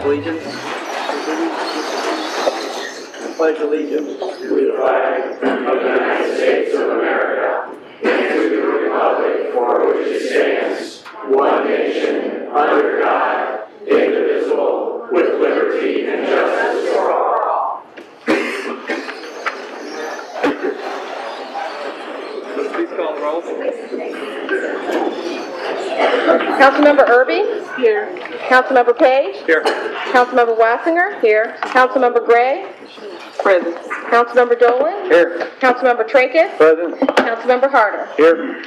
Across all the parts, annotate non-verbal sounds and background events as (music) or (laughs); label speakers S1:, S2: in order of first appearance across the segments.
S1: pledge allegiance. Pledge allegiance.
S2: To the flag of the United States of America and to the republic for which it stands, one nation under God, indivisible, with liberty and justice for all.
S1: Please call the roll.
S3: Councilmember Erby? Here. Councilmember Page?
S1: Here.
S3: Councilmember Wasinger? Here. Councilmember Gray? Present. Councilmember Dolan?
S1: Here.
S3: Councilmember Trakas?
S1: Present.
S3: Councilmember Harder?
S1: Here.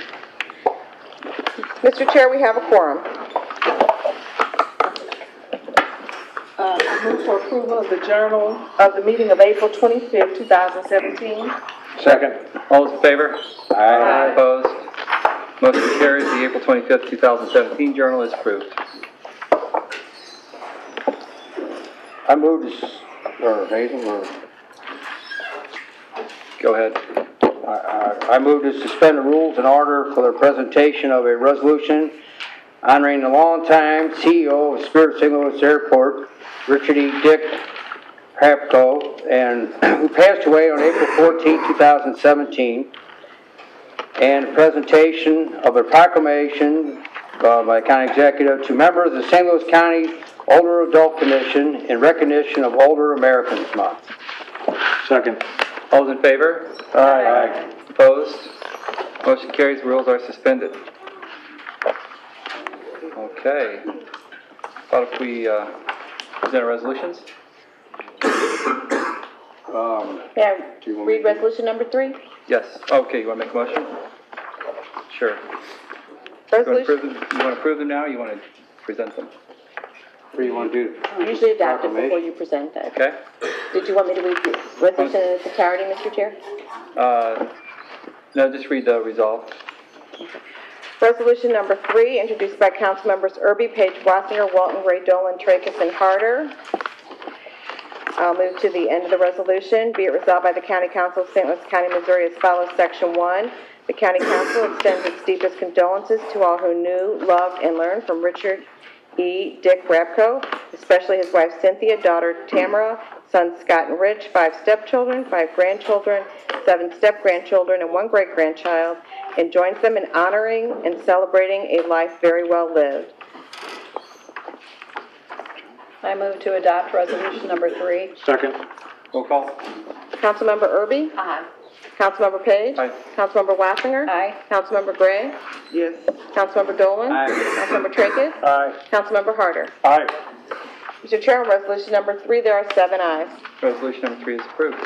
S3: Mr. Chair, we have a quorum.
S4: Uh, I move for approval of the journal of the meeting of April twenty-fifth, two thousand seventeen.
S1: Second.
S2: All those in favor?
S1: Aye.
S2: Opposed? Motion carries. The April 25th, 2017 journal is approved.
S1: I move this, or Hazel, or,
S2: Go ahead.
S1: I, I, I move to suspend the rules in order for the presentation of a resolution honoring the longtime CEO of Spirit St. Louis Airport, Richard E. Dick Hapco, and (clears throat) who passed away on April 14, 2017, and presentation of a proclamation uh, by the county executive to members of the St. Louis County Older Adult Commission in recognition of Older Americans Month. Second.
S2: All those in favor?
S1: Aye.
S2: Opposed? Motion carries. Rules are suspended. Okay. Thought if we uh, present our resolutions?
S1: Um,
S3: May I
S1: Do you want
S3: read resolution number three?
S2: Yes. Okay, you want to make a motion? Sure. You want to approve
S3: Resolution,
S2: them, you want to approve them now, or you want to present them?
S1: what do you want to do?
S3: usually adopt it before you present it.
S2: Okay?
S3: Did you want me to read the resolution in its entirety, Mr. Chair?
S2: Uh, No, just read the resolve.
S3: Resolution number three, introduced by Councilmembers Erby, Page, Wasinger, Walton, Gray, Dolan, Trakas, and Harder. I'll move to the end of the resolution. Be it resolved by the County Council of St. Louis County, Missouri as follows. Section one, the County Council extends its deepest condolences to all who knew, loved, and learned from Richard E. Dick Radko, especially his wife Cynthia, daughter Tamara, sons Scott and Rich, five stepchildren, five grandchildren, seven step-grandchildren, and one great-grandchild, and joins them in honoring and celebrating a life very well lived.
S5: I move to adopt resolution number three.
S1: Second.
S2: Roll call.
S3: Councilmember Erby?
S5: Aye.
S3: Councilmember Page?
S2: Aye.
S3: Councilmember Wasinger?
S5: Aye.
S3: Councilmember Gray?
S1: Yes.
S3: Councilmember Dolan?
S1: Aye.
S3: Councilmember Trakas?
S1: Aye.
S3: Councilmember Harder?
S1: Aye.
S3: Mr. Chair, on resolution number three, there are seven ayes.
S2: Resolution number three is approved.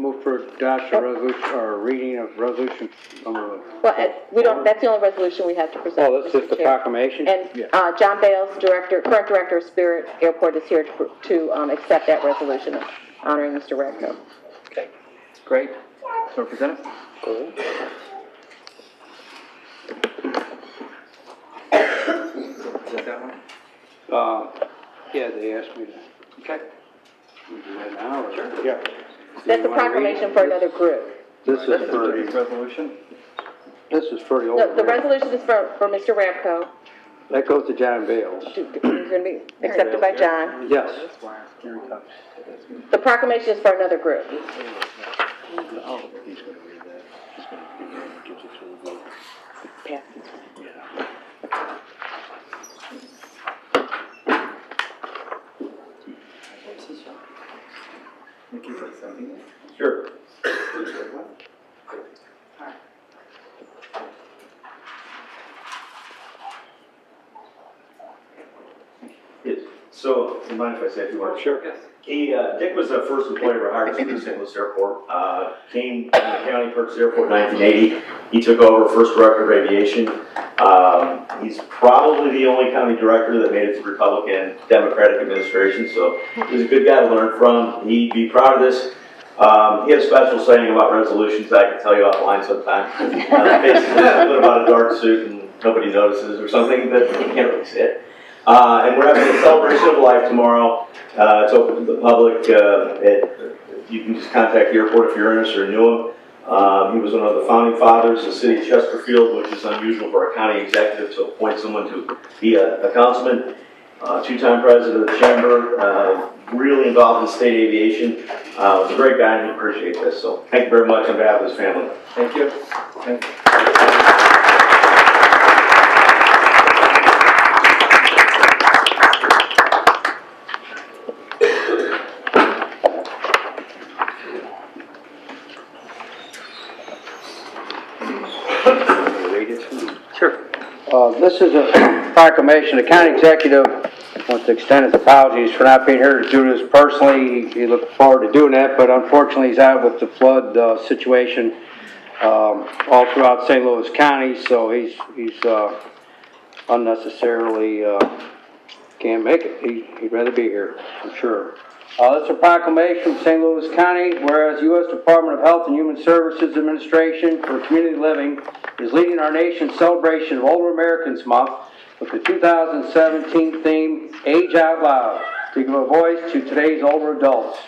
S1: Move for adoption of resolution, or reading of resolution number.
S3: Well, uh, we don't, that's the only resolution we have to present,
S1: Oh, that's just
S3: Mr.
S1: the
S3: Chair.
S1: proclamation?
S3: And, uh, John Bales, Director, current Director of Spirit Airport is here to, to, um, accept that resolution honoring Mr. Radko.
S2: Okay. Great. Want to present it? Is that that one?
S1: Uh, yeah, they asked me to
S2: Okay.
S1: do that now, or? Sure. Yeah.
S3: That's a proclamation for another group.
S1: This is for,
S2: the resolution?
S1: this is for the
S3: No,
S1: old.
S3: the resolution is for, for Mr. Radko,
S1: That goes to John Bales.
S3: to, gonna be accepted by John.
S1: Yes.
S3: The proclamation is for another group.
S6: Sure. Yes, you mind if I say a few words?
S1: Sure.
S2: Yes.
S6: He, uh, Dick was the first employee ever hired at the St. Louis Airport. Uh, came to the county, purchased the airport in nineteen eighty. He took over first director of aviation. Um, he's probably the only county director that made it to Republican Democratic administration, so he's a good guy to learn from. He'd be proud of this. Um, he had a special saying about resolutions that I can tell you offline sometime. Uh, basically something about a dark suit and nobody notices or something, but you can't really see it. Uh, and we're having a celebration of life tomorrow. Uh, it's open to the public. Uh, it, you can just contact the airport if you're interested or knew him. Um, he was one of the founding fathers of the city of Chesterfield, which is unusual for a county executive to appoint someone to be a, a councilman. Uh, two-time president of the chamber, uh, really involved in state aviation. Uh, was a great guy and we appreciate this. So thank you very much on behalf of his family.
S2: Thank you. Thank you. Sure.
S1: Uh, This is a proclamation, the county executive wants to extend his apologies for not being here to do this personally. He looked forward to doing that, but unfortunately, he's out with the flood uh, situation um, all throughout St. Louis County, so he's, he's uh, unnecessarily, uh, can't make it. He- He'd rather be here, I'm sure. Uh, This is a proclamation from St. Louis County, whereas U.S. Department of Health and Human Services Administration for Community Living is leading our nation's celebration of Older Americans Month with the 2017 theme, Age Out Loud, to give a voice to today's older adults.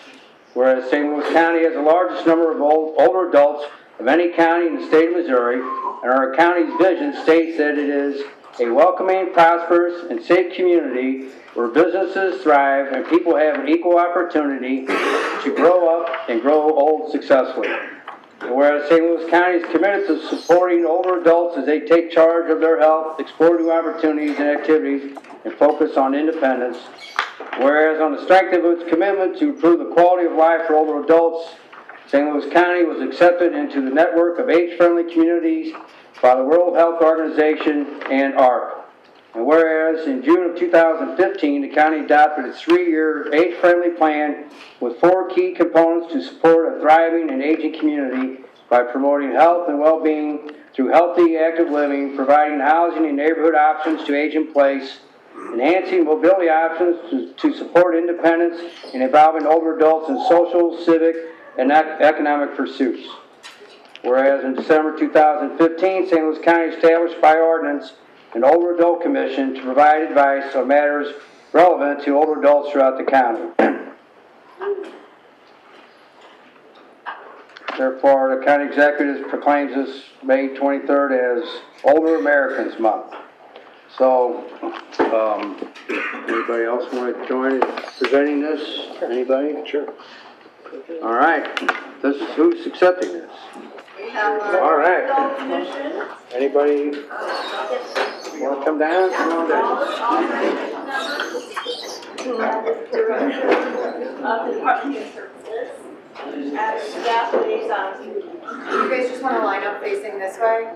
S1: Whereas St. Louis County has the largest number of old- older adults of any county in the state of Missouri, and our county's vision states that it is a welcoming, prosperous, and safe community where businesses thrive and people have an equal opportunity to grow up and grow old successfully. And whereas St. Louis County is committed to supporting older adults as they take charge of their health, explore new opportunities and activities, and focus on independence. Whereas on the strength of its commitment to improve the quality of life for older adults, St. Louis County was accepted into the network of age-friendly communities by the World Health Organization and ARC. And whereas in June of 2015, the county adopted a three-year age-friendly plan with four key components to support a thriving and aging community by promoting health and well-being through healthy, active living, providing housing and neighborhood options to age in place, enhancing mobility options to, to support independence and involving older adults in social, civic, and ec- economic pursuits. Whereas in December 2015, St. Louis County established by ordinance an Older Adult Commission to provide advice on matters relevant to older adults throughout the county. Therefore, the county executive proclaims this May 23rd as Older Americans Month. So, um, anybody else want to join in presenting this? Anybody? Sure. All right, this is, who's accepting this? All right. Anybody want to come down? Come on down.
S7: You guys just wanna line up facing this way,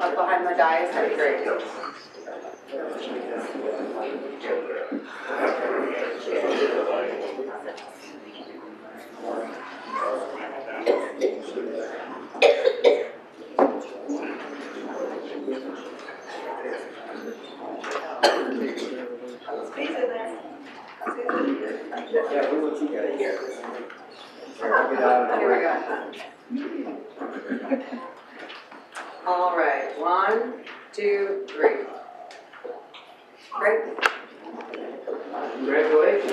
S7: up behind the dais, that'd be great.
S8: Please in there.
S7: Here we go. All right, one, two, three. Great.
S1: Congratulations.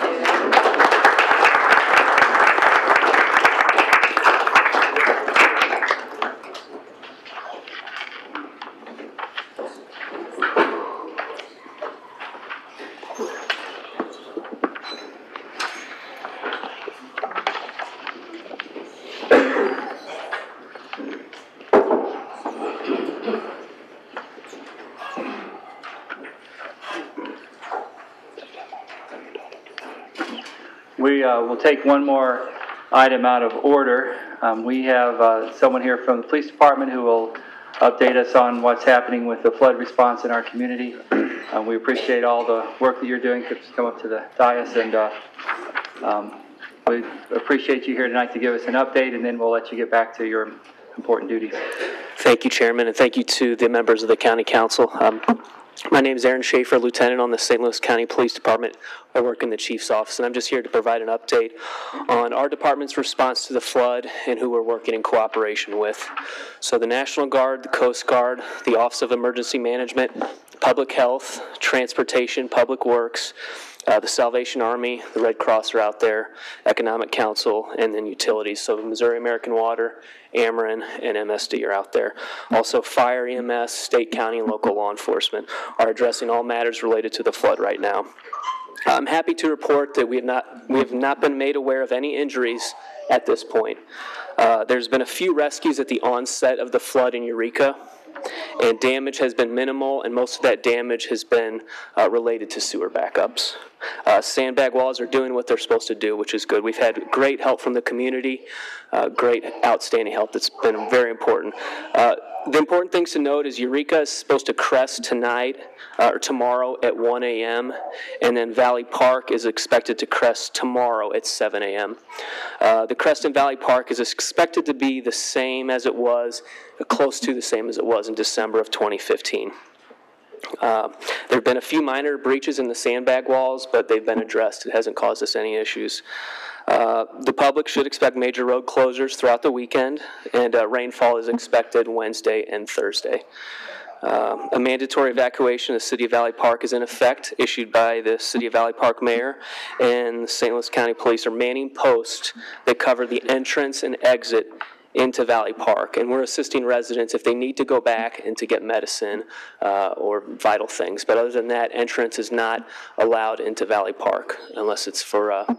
S2: We uh, will take one more item out of order. Um, We have uh, someone here from the police department who will update us on what's happening with the flood response in our community. (clears throat) Uh, We appreciate all the work that you're doing. You come up to the dais and uh, um, we appreciate you here tonight to give us an update, and then we'll let you get back to your important duties.
S9: Thank you, Chairman, and thank you to the members of the County Council. Um, My name is Aaron Schaefer, Lieutenant on the St. Louis County Police Department. I work in the Chief's Office, and I'm just here to provide an update on our department's response to the flood and who we're working in cooperation with. So the National Guard, the Coast Guard, the Office of Emergency Management, Public Health, Transportation, Public Works, Uh, the Salvation Army, the Red Cross are out there, Economic Council, and then utilities. So Missouri American Water, Ameren, and MSD are out there. Also, fire, EMS, state, county, and local law enforcement are addressing all matters related to the flood right now. I'm happy to report that we have not, we have not been made aware of any injuries at this point. Uh, There's been a few rescues at the onset of the flood in Eureka, and damage has been minimal, and most of that damage has been uh, related to sewer backups. Uh, Sandbag walls are doing what they're supposed to do, which is good. We've had great help from the community, uh, great outstanding help that's been very important. Uh, The important things to note is Eureka is supposed to crest tonight, uh, or tomorrow at 1 AM, and then Valley Park is expected to crest tomorrow at 7 AM. Uh, The crest in Valley Park is expected to be the same as it was, close to the same as it was in December of 2015. Uh, There have been a few minor breaches in the sandbag walls, but they've been addressed. It hasn't caused us any issues. Uh, The public should expect major road closures throughout the weekend, and uh, rainfall is expected Wednesday and Thursday. Uh, A mandatory evacuation of City of Valley Park is in effect, issued by the City of Valley Park Mayor, and the St. Louis County Police are manning posts that cover the entrance and exit into Valley Park, and we're assisting residents if they need to go back and to get medicine uh, or vital things. But other than that, entrance is not allowed into Valley Park unless it's for uh,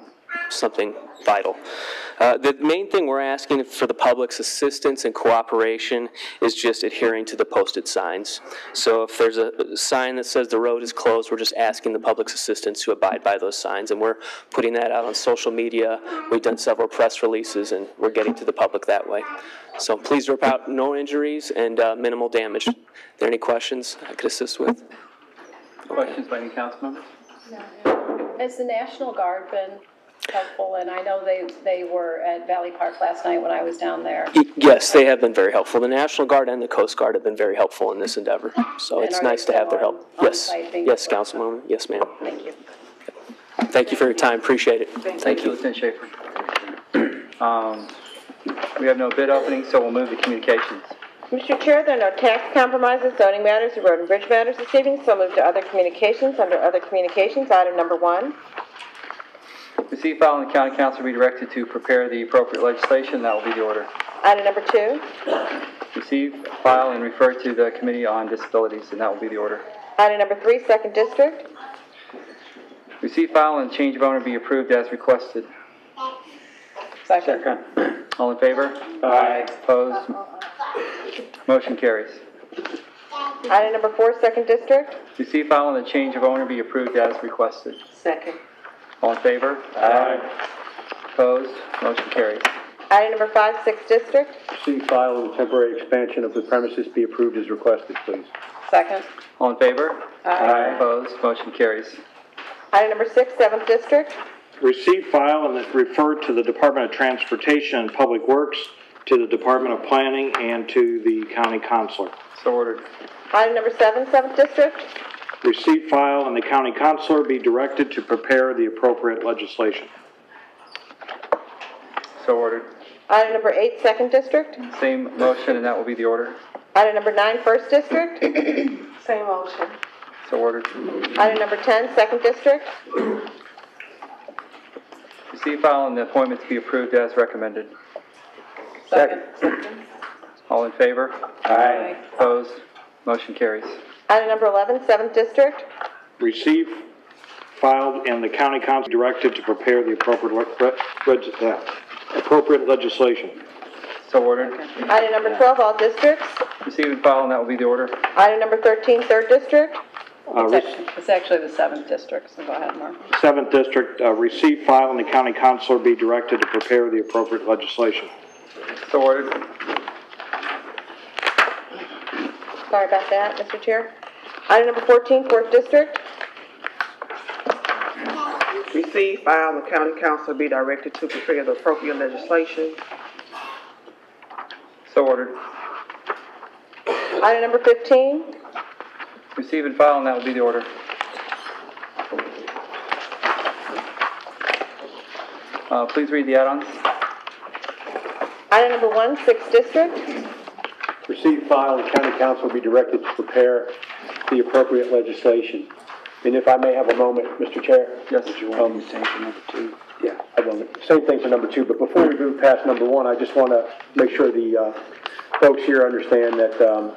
S9: something vital. Uh, The main thing we're asking for the public's assistance and cooperation is just adhering to the posted signs. So if there's a sign that says the road is closed, we're just asking the public's assistance to abide by those signs. And we're putting that out on social media. We've done several press releases, and we're getting to the public that way. So please report no injuries and uh, minimal damage. Are there any questions I could assist with?
S2: Questions by any council members? No.
S5: Has the National Guard been helpful? And I know they, they were at Valley Park last night when I was down there.
S9: Y- Yes, they have been very helpful. The National Guard and the Coast Guard have been very helpful in this endeavor. So
S5: And
S9: it's
S5: are they
S9: nice to have their
S5: still
S9: help.
S5: on-
S9: Yes,
S5: on-site being
S9: yes,
S5: supported?
S9: Councilwoman, yes, ma'am.
S5: Thank you.
S9: Thank you for your time, appreciate it.
S2: Thank you, Lieutenant Schaefer. Um, We have no bid opening, so we'll move to communications.
S3: Mr. Chair, there are no tax compromises, zoning matters, or road and bridge matters this evening, so move to other communications. Under other communications, item number one.
S2: Receive, file, and the county council be directed to prepare the appropriate legislation. That will be the order.
S3: Item number two.
S2: Receive, file, and refer to the Committee on Disabilities, and that will be the order.
S3: Item number three, second district.
S2: Receive, file, and change of owner be approved as requested.
S5: Second.
S2: All in favor? Aye. Opposed? Motion carries.
S3: Item number four, second district.
S2: Receive, file, and the change of owner be approved as requested.
S4: Second.
S2: All in favor? Aye. Opposed? Motion carries.
S3: Item number five, sixth district.
S10: See file and temporary expansion of the premises be approved as requested, please.
S5: Second.
S2: All in favor?
S5: Aye.
S2: Opposed? Motion carries.
S3: Item number six, seventh district.
S10: Receive file and refer to the Department of Transportation and Public Works, to the Department of Planning, and to the county counselor.
S2: So ordered.
S3: Item number seven, seventh district.
S10: Receive file and the county counselor be directed to prepare the appropriate legislation.
S2: So ordered.
S3: Item number eight, second district.
S2: Same motion, and that will be the order.
S3: Item number nine, first district.
S4: Same motion.
S2: So ordered.
S3: Item number 10, second district.
S2: Receive, file, and the appointments be approved as recommended.
S5: Second.
S2: All in favor?
S5: Aye.
S2: Opposed? Motion carries.
S3: Item number 11, seventh district.
S10: Receive, filed, and the county council directed to prepare the appropriate, le- reg- uh, appropriate legislation.
S2: So ordered.
S3: Item number 12, all districts.
S2: Receive and file, and that will be the order.
S3: Item number 13, third district.
S10: Uh,
S5: It's
S10: rec-
S5: actually, it's actually the seventh district, so go ahead, Mark.
S10: Seventh district, uh, receive, file, and the county counselor be directed to prepare the appropriate legislation.
S2: So ordered.
S3: Sorry about that, Mr. Chair. Item number 14, fourth district.
S4: Receive, file, and the county council be directed to prepare the appropriate legislation.
S2: So ordered.
S3: Item number 15.
S2: Receive and file, and that will be the order. Uh, please read the add-ons.
S3: Item number 1, sixth district.
S10: Receive, file, and county council will be directed to prepare the appropriate legislation.
S11: And if I may have a moment, Mr. Chair?
S2: Yes.
S11: Um, Yeah, I will. Same thing for number two, but before we move past number one, I just want to make sure the uh, folks here understand that um,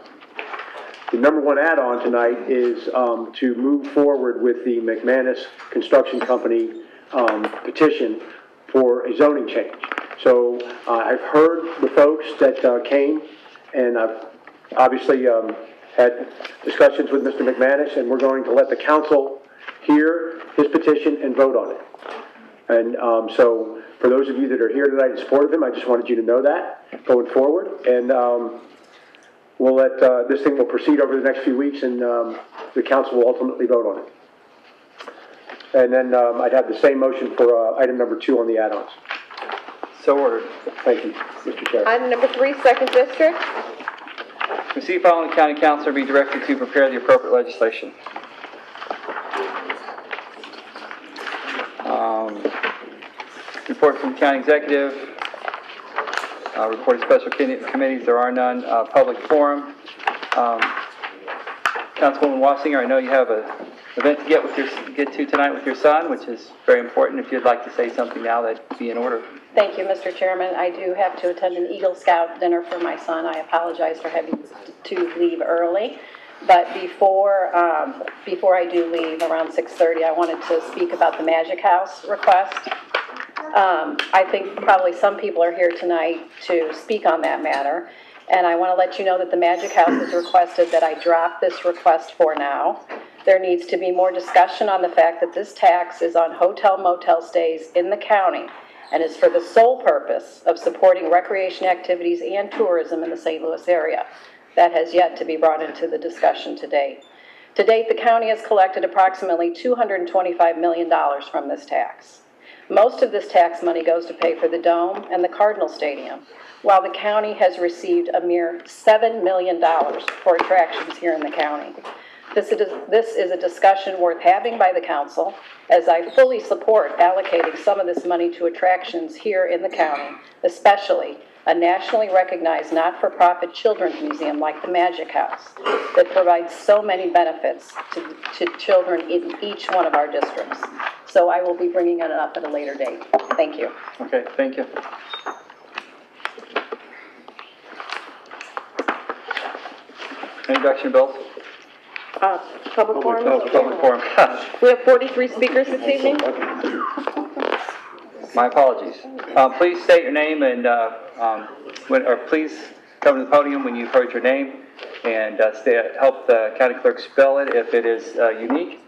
S11: the number one add-on tonight is um, to move forward with the McManus Construction Company um, petition for a zoning change. So uh, I've heard the folks that uh, came, and I've obviously um, had discussions with Mr. McManus, and we're going to let the council hear his petition and vote on it. And um, so, for those of you that are here tonight in support of him, I just wanted you to know that going forward. And um, we'll let, uh, this thing will proceed over the next few weeks, and um, the council will ultimately vote on it. And then um, I'd have the same motion for uh, item number two on the add-ons.
S2: So ordered.
S11: Thank you, Mr. Chair.
S3: Item number three, second district.
S2: Receive, file, and the county council be directed to prepare the appropriate legislation. Um, Report from the county executive. Uh, Report of special committees, there are none. Uh, Public forum. Um, Councilwoman Wasinger, I know you have a event to get with your, get to tonight with your son, which is very important. If you'd like to say something now, that'd be in order.
S5: Thank you, Mr. Chairman. I do have to attend an Eagle Scout dinner for my son. I apologize for having to leave early. But before, um, before I do leave, around 6:30, I wanted to speak about the Magic House request. Um, I think probably some people are here tonight to speak on that matter. And I want to let you know that the Magic House has requested that I drop this request for now. There needs to be more discussion on the fact that this tax is on hotel motel stays in the county and is for the sole purpose of supporting recreation activities and tourism in the St. Louis area. That has yet to be brought into the discussion today. To date, the county has collected approximately $225 million from this tax. Most of this tax money goes to pay for the Dome and the Cardinal Stadium, while the county has received a mere $7 million for attractions here in the county. This is, this is a discussion worth having by the council, as I fully support allocating some of this money to attractions here in the county, especially a nationally recognized not-for-profit children's museum like the Magic House that provides so many benefits to, to children in each one of our districts. So I will be bringing it up at a later date. Thank you.
S2: Okay, thank you. Introduction bills?
S3: Uh, public forum.
S2: Oh, Public forum. (laughs)
S3: We have 43 speakers this evening.
S2: My apologies. Uh, Please state your name and, uh, um, when- or please come to the podium when you've heard your name and uh, stay- help the county clerk spell it if it is uh, unique.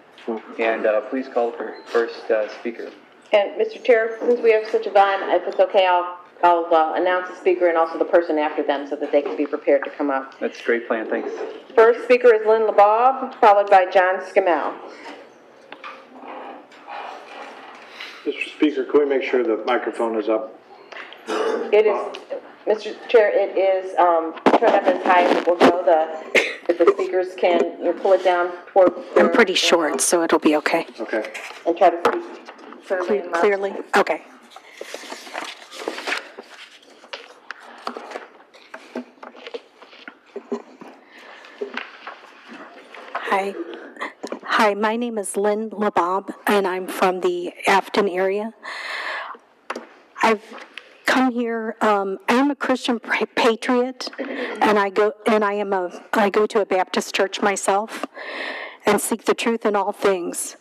S2: And uh, please call for first uh, speaker.
S3: And Mr. Chair, since we have such a line, if it's okay, I'll, I'll uh, announce the speaker and also the person after them so that they can be prepared to come up.
S2: That's a great plan, thanks.
S3: First speaker is Lynn LeBob, followed by John Scamell.
S10: Mr. Speaker, can we make sure the microphone is up?
S3: It is, Mr. Chair, it is, um, turn up as high as it will go, the, if the speakers can, you know, pull it down toward.
S12: I'm pretty short, so it'll be okay.
S10: Okay.
S3: And try to speak clearly and.
S12: Clearly? Okay. Hi. Hi, my name is Lynn LeBob, and I'm from the Afton area. I've come here, um, I'm a Christian patriot, and I go, and I am a, I go to a Baptist church myself, and seek the truth in all things.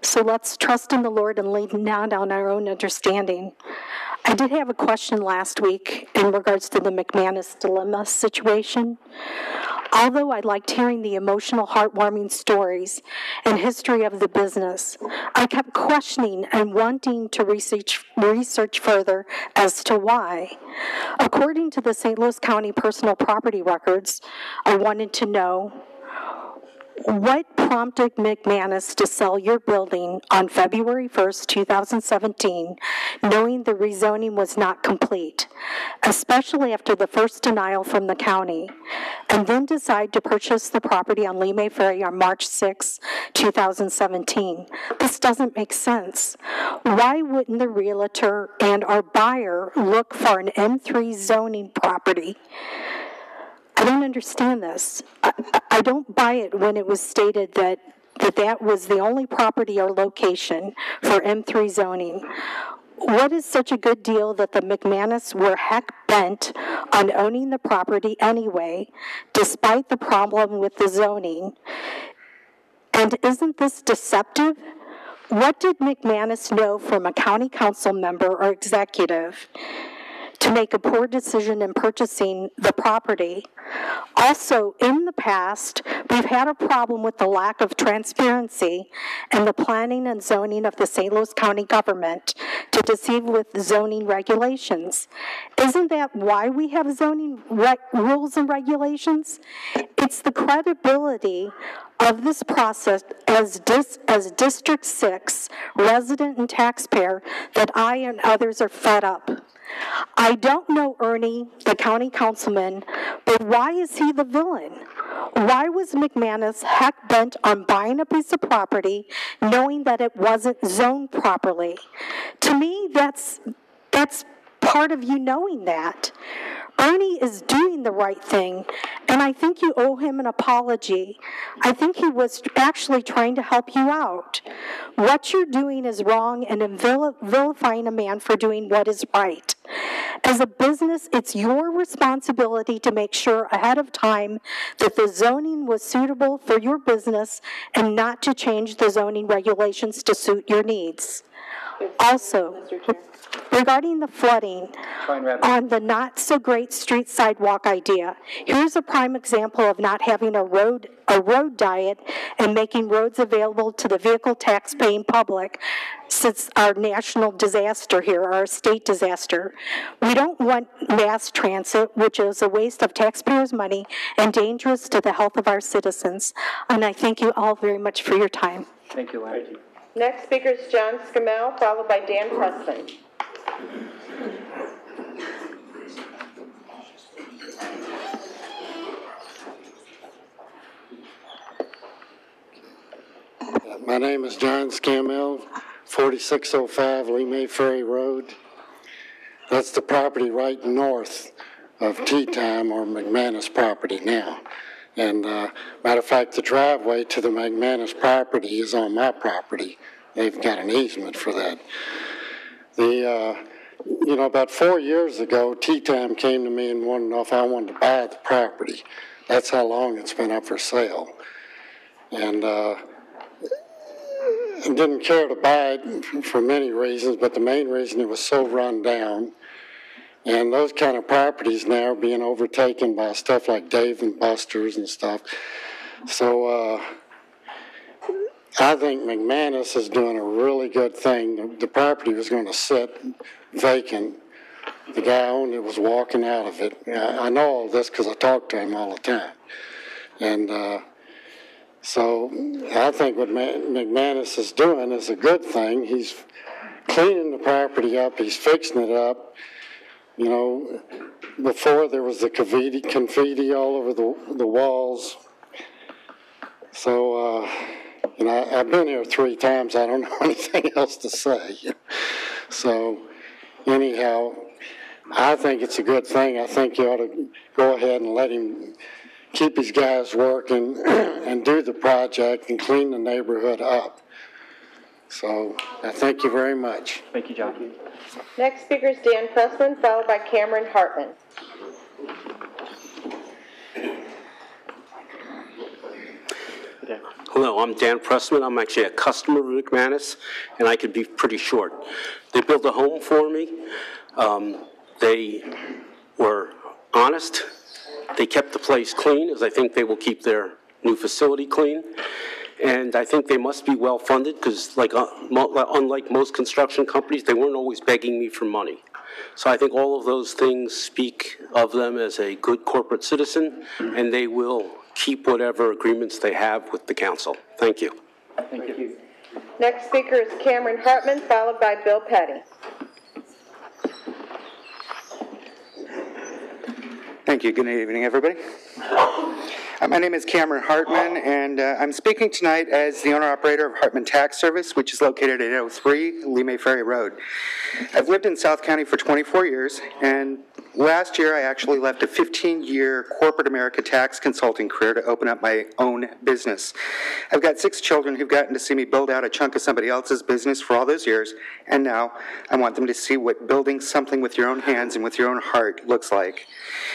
S12: So let's trust in the Lord and lean not on our own understanding. I did have a question last week in regards to the McManus dilemma situation. Although I liked hearing the emotional, heartwarming stories and history of the business, I kept questioning and wanting to research, research further as to why. According to the St. Louis County personal property records, I wanted to know what prompted McManus to sell your building on February 1st, 2017, knowing the rezoning was not complete, especially after the first denial from the county, and then decide to purchase the property on Lee Ferry on March 6, 2017? This doesn't make sense. Why wouldn't the realtor and our buyer look for an M3 zoning property? I don't understand this. I, I- I don't buy it when it was stated that that that was the only property or location for M3 zoning. What is such a good deal that the McManus were heck bent on owning the property anyway, despite the problem with the zoning? And isn't this deceptive? What did McManus know from a county council member or executive to make a poor decision in purchasing the property? Also, in the past, we've had a problem with the lack of transparency in the planning and zoning of the St. Louis County government to deceive with zoning regulations. Isn't that why we have zoning rules and regulations? It's the credibility of this process as dis, as District Six resident and taxpayer that I and others are fed up. I don't know Ernie, the county councilman, but why is he the villain? Why was McManus heck bent on buying a piece of property knowing that it wasn't zoned properly? To me, that's, that's part of you knowing that. Ernie is doing the right thing, and I think you owe him an apology. I think he was actually trying to help you out. What you're doing is wrong and in vilifying a man for doing what is right. As a business, it's your responsibility to make sure ahead of time that the zoning was suitable for your business and not to change the zoning regulations to suit your needs. Also, regarding the flooding, on the not-so-great street sidewalk idea, here's a prime example of not having a road, a road diet and making roads available to the vehicle tax-paying public since our national disaster here, our state disaster. We don't want mass transit, which is a waste of taxpayers' money and dangerous to the health of our citizens. And I thank you all very much for your time.
S2: Thank you, Lynn.
S3: Next speaker is John Scamell, followed by Dan Preston.
S13: My name is John Scammell, 4605 Lemay Ferry Road. That's the property right north of Tea Time or McManus property now. And uh, matter of fact, the driveway to the McManus property is on my property. They've got an easement for that. The, uh, you know, about four years ago, Tea Time came to me and wanted to know if I wanted to buy the property. That's how long it's been up for sale. And uh, didn't care to buy it for many reasons, but the main reason it was so run down. And those kind of properties now are being overtaken by stuff like Dave and Buster's and stuff. So uh, I think McManus is doing a really good thing. The, property was going to sit vacant. The guy owned it was walking out of it. I, I know all this because I talk to him all the time. And uh, so I think what McManus is doing is a good thing. He's cleaning the property up, he's fixing it up. You know, before there was the confetti, confetti all over the, the walls. So, uh, you know, I, I've been here three times. I don't (laughs) know anything else to say. So, anyhow, I think it's a good thing. I think you ought to go ahead and let him keep his guys working (clears throat) and do the project and clean the neighborhood up. So I thank you very much.
S2: Thank you, John.
S3: Next speaker is Dan Pressman, followed by Cameron Hartman.
S14: Hello, I'm Dan Pressman. I'm actually a customer of McManus, and I could be pretty short. They built a home for me. Um, they were honest. They kept the place clean, as I think they will keep their new facility clean. And I think they must be well-funded, because like, uh, mo- unlike most construction companies, they weren't always begging me for money. So I think all of those things speak of them as a good corporate citizen, and they will keep whatever agreements they have with the council. Thank you.
S2: Thank you.
S3: Next speaker is Cameron Hartman, followed by Bill Petty.
S15: Thank you. Good evening, everybody. Uh, My name is Cameron Hartman, and uh, I'm speaking tonight as the owner-operator of Hartman Tax Service, which is located at 803 Lee Ferry Road. I've lived in South County for 24 years, and last year I actually left a 15-year corporate America tax consulting career to open up my own business. I've got six children who've gotten to see me build out a chunk of somebody else's business for all those years, and now I want them to see what building something with your own hands and with your own heart looks like.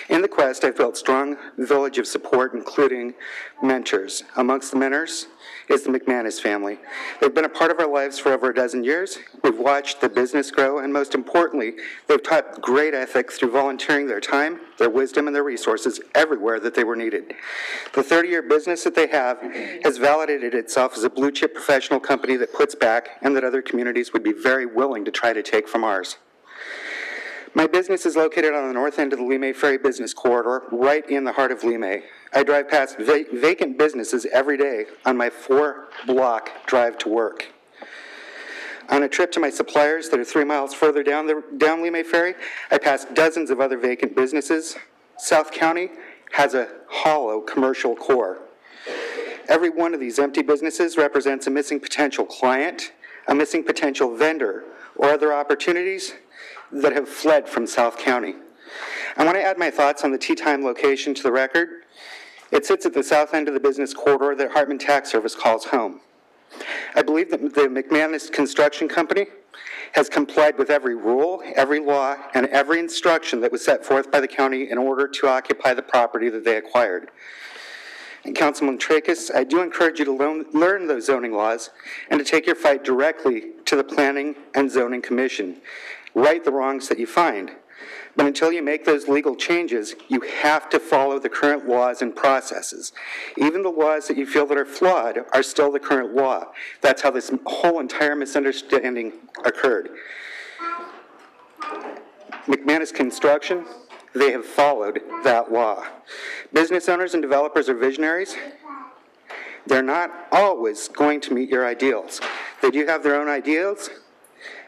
S15: In the quest, I've built strong village of support, including mentors. Amongst the mentors is the McManus family. They've been a part of our lives for over a dozen years. We've watched the business grow, and most importantly, they've taught great ethics through volunteering their time, their wisdom, and their resources everywhere that they were needed. The 30-year business that they have has validated itself as a blue-chip professional company that puts back and that other communities would be very willing to try to take from ours. My business is located on the north end of the Lemay Ferry Business Corridor, right in the heart of Lemay. I drive past va- vacant businesses every day on my four-block drive to work. On a trip to my suppliers that are three miles further down the down Lemay Ferry, I pass dozens of other vacant businesses. South County has a hollow commercial core. Every one of these empty businesses represents a missing potential client, a missing potential vendor, or other opportunities that have fled from South County. I want to add my thoughts on the Tea Time location to the record. It sits at the south end of the business corridor that Hartman Tax Service calls home. I believe that the McManus Construction Company has complied with every rule, every law, and every instruction that was set forth by the county in order to occupy the property that they acquired. And Councilman Trakas, I do encourage you to learn, learn those zoning laws and to take your fight directly to the Planning and Zoning Commission. Right the wrongs that you find. But until you make those legal changes, you have to follow the current laws and processes. Even the laws that you feel that are flawed are still the current law. That's how this whole entire misunderstanding occurred. McManus Construction, they have followed that law. Business owners and developers are visionaries. They're not always going to meet your ideals. They do have their own ideals,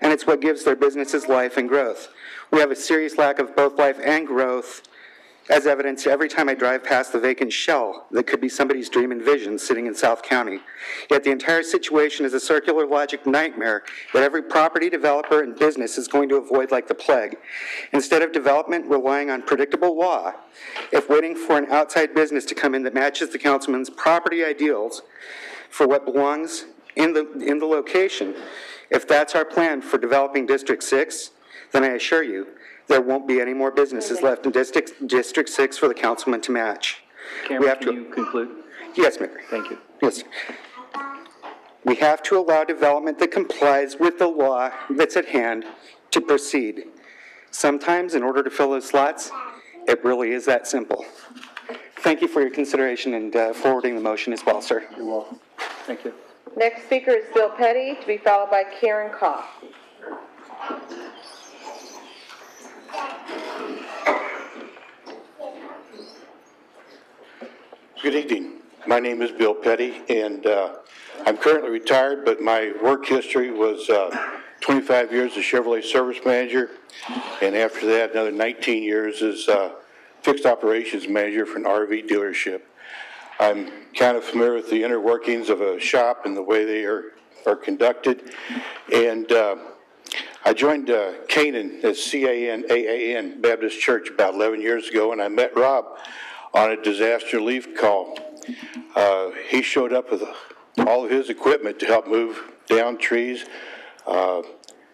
S15: and it's what gives their businesses life and growth. We have a serious lack of both life and growth, as evidenced every time I drive past the vacant shell that could be somebody's dream and vision sitting in South County. Yet the entire situation is a circular logic nightmare that every property developer and business is going to avoid like the plague. Instead of development relying on predictable law, if waiting for an outside business to come in that matches the councilman's property ideals for what belongs in the, in the location, if that's our plan for developing District Six, then I assure you, there won't be any more businesses left in District, District Six for the councilman to match. We have
S2: Cameron,
S15: to.
S2: you conclude?
S15: Yes, Mayor.
S2: Thank you.
S15: Yes. We have to allow development that complies with the law that's at hand to proceed. Sometimes, in order to fill those slots, it really is that simple. Thank you for your consideration and uh, forwarding the motion as well, sir. You're welcome.
S2: Thank you.
S3: Next speaker is Bill Petty, to be followed by Karen Koff.
S16: Good evening. My name is Bill Petty, and uh, I'm currently retired, but my work history was uh, 25 years as Chevrolet service manager, and after that, another 19 years as uh, fixed operations manager for an RV dealership. I'm kind of familiar with the inner workings of a shop and the way they are, are conducted, and uh, I joined uh, Canaan, that's C-A-N-A-A-N Baptist Church about 11 years ago, and I met Rob on a disaster relief call. Uh, he showed up with all of his equipment to help move down trees. Uh,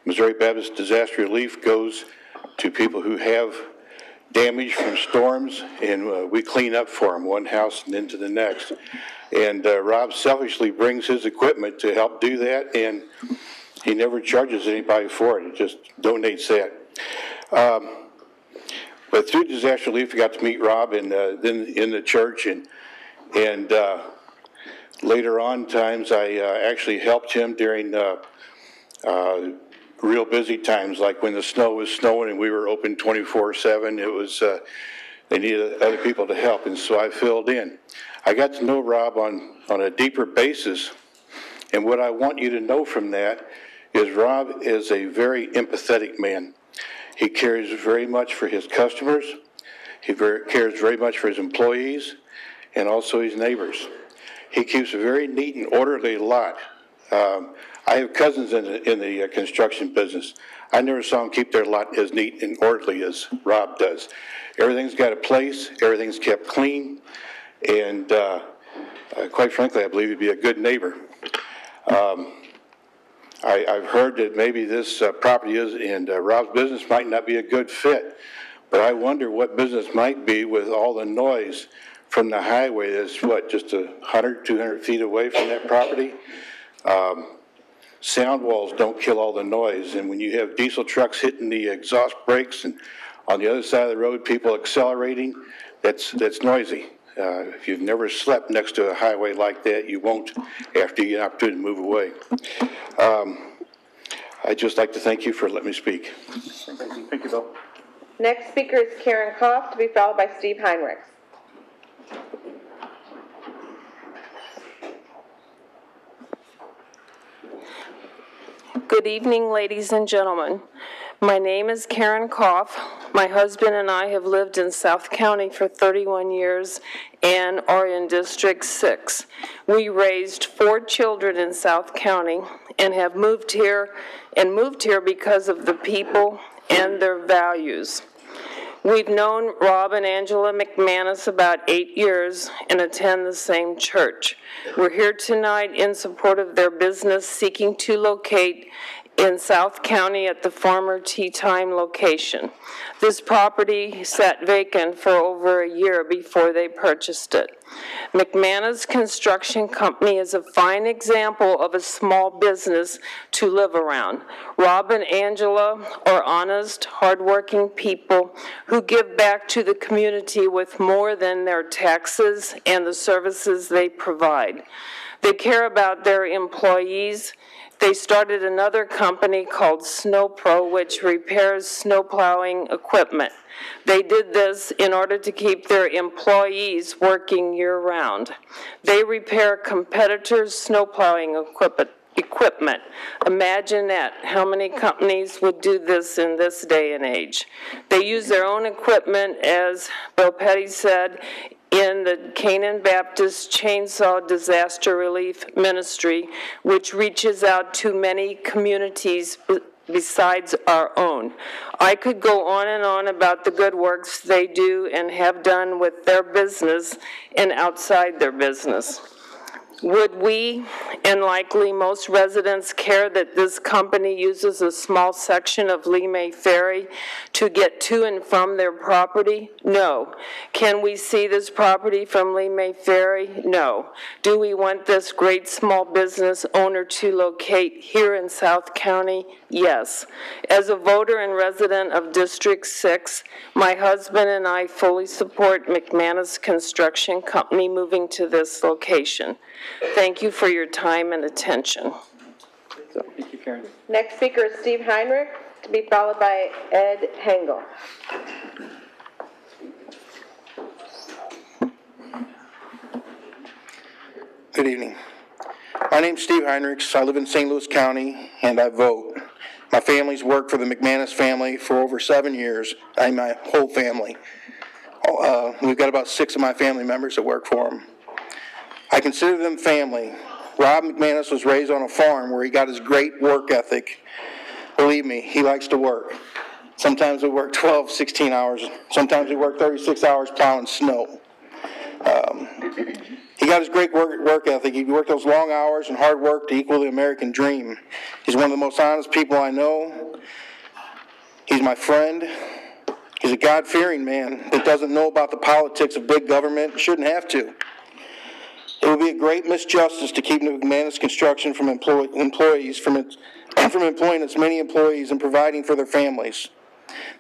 S16: Missouri Baptist Disaster Relief goes to people who have damage from storms, and uh, we clean up for them, one house and then to the next. And uh, Rob selfishly brings his equipment to help do that, and he never charges anybody for it. He just donates that. Um, but through disaster relief, I got to meet Rob and uh, then in the church, and and uh, later on times I uh, actually helped him during uh, real busy times, like when the snow was snowing and we were open 24/7. It was uh, they needed other people to help, and so I filled in. I got to know Rob on on a deeper basis, and what I want you to know from that is Rob is a very empathetic man. He cares very much for his customers. He very, cares very much for his employees. and also his neighbors. He keeps a very neat and orderly lot. Um, I have cousins in the, in the uh, construction business. I never saw them keep their lot as neat and orderly as Rob does. Everything's got a place, everything's kept clean, and uh, uh, quite frankly, I believe he'd be a good neighbor. Um, I, I've heard that maybe this uh, property is, and uh, Rob's business might not be a good fit, but I wonder what business might be with all the noise from the highway that's, what, just a 100, 200 feet away from that property? Um, sound walls don't kill all the noise, and when you have diesel trucks hitting the exhaust brakes and on the other side of the road, people accelerating, that's, that's noisy. Uh, if you've never slept next to a highway like that, you won't after you get an opportunity to move away. Um, I'd just like to thank you for letting me speak.
S2: Thank you, Bill.
S3: Next speaker is Karen Koff, to be followed by Steve Heinrichs.
S17: Good evening, ladies and gentlemen. My name is Karen Koff. My husband and I have lived in South County for 31 years and are in District 6. We raised four children in South County and have moved here and moved here because of the people and their values. We've known Rob and Angela McManus about eight years and attend the same church. We're here tonight in support of their business seeking to locate in South County at the former Tea Time location. This property sat vacant for over a year before they purchased it. McManus Construction Company is a fine example of a small business to live around. Rob and Angela are honest, hardworking people who give back to the community with more than their taxes and the services they provide. They care about their employees, they started another company called Snow Pro, which repairs snow plowing equipment. They did this in order to keep their employees working year-round. They repair competitors' snow plowing equipment equipment. Imagine that, how many companies would do this in this day and age? They use their own equipment, as Bill Petty said, in the Canaan Baptist Chainsaw Disaster Relief Ministry, which reaches out to many communities besides our own. I could go on and on about the good works they do and have done with their business and outside their business. Would we, and likely most residents, care that this company uses a small section of Lemay Ferry to get to and from their property? No. Can we see this property from Lemay Ferry? No. Do we want this great small business owner to locate here in South County? Yes. As a voter and resident of District 6, my husband and I fully support McManus Construction Company moving to this location. Thank you for your time and attention.
S2: Thank you, Karen.
S3: Next speaker is Steve Heinrich, to be followed by Ed Hengel.
S18: Good evening. My name is Steve Heinrichs. I live in St. Louis County, and I vote. My family's worked for the McManus family for over seven years. I'm my whole family. Uh, we've got about six of my family members that work for them. I consider them family. Rob McManus was raised on a farm where he got his great work ethic. Believe me, he likes to work. Sometimes we work 12, 16 hours. Sometimes we work 36 hours plowing snow. Um, he got his great work, work ethic. He worked those long hours and hard work to equal the American dream. He's one of the most honest people I know. He's my friend. He's a God fearing man that doesn't know about the politics of big government, shouldn't have to. It would be a great misjustice to keep McManus Construction from employ, employees from, its, from employing its many employees and providing for their families.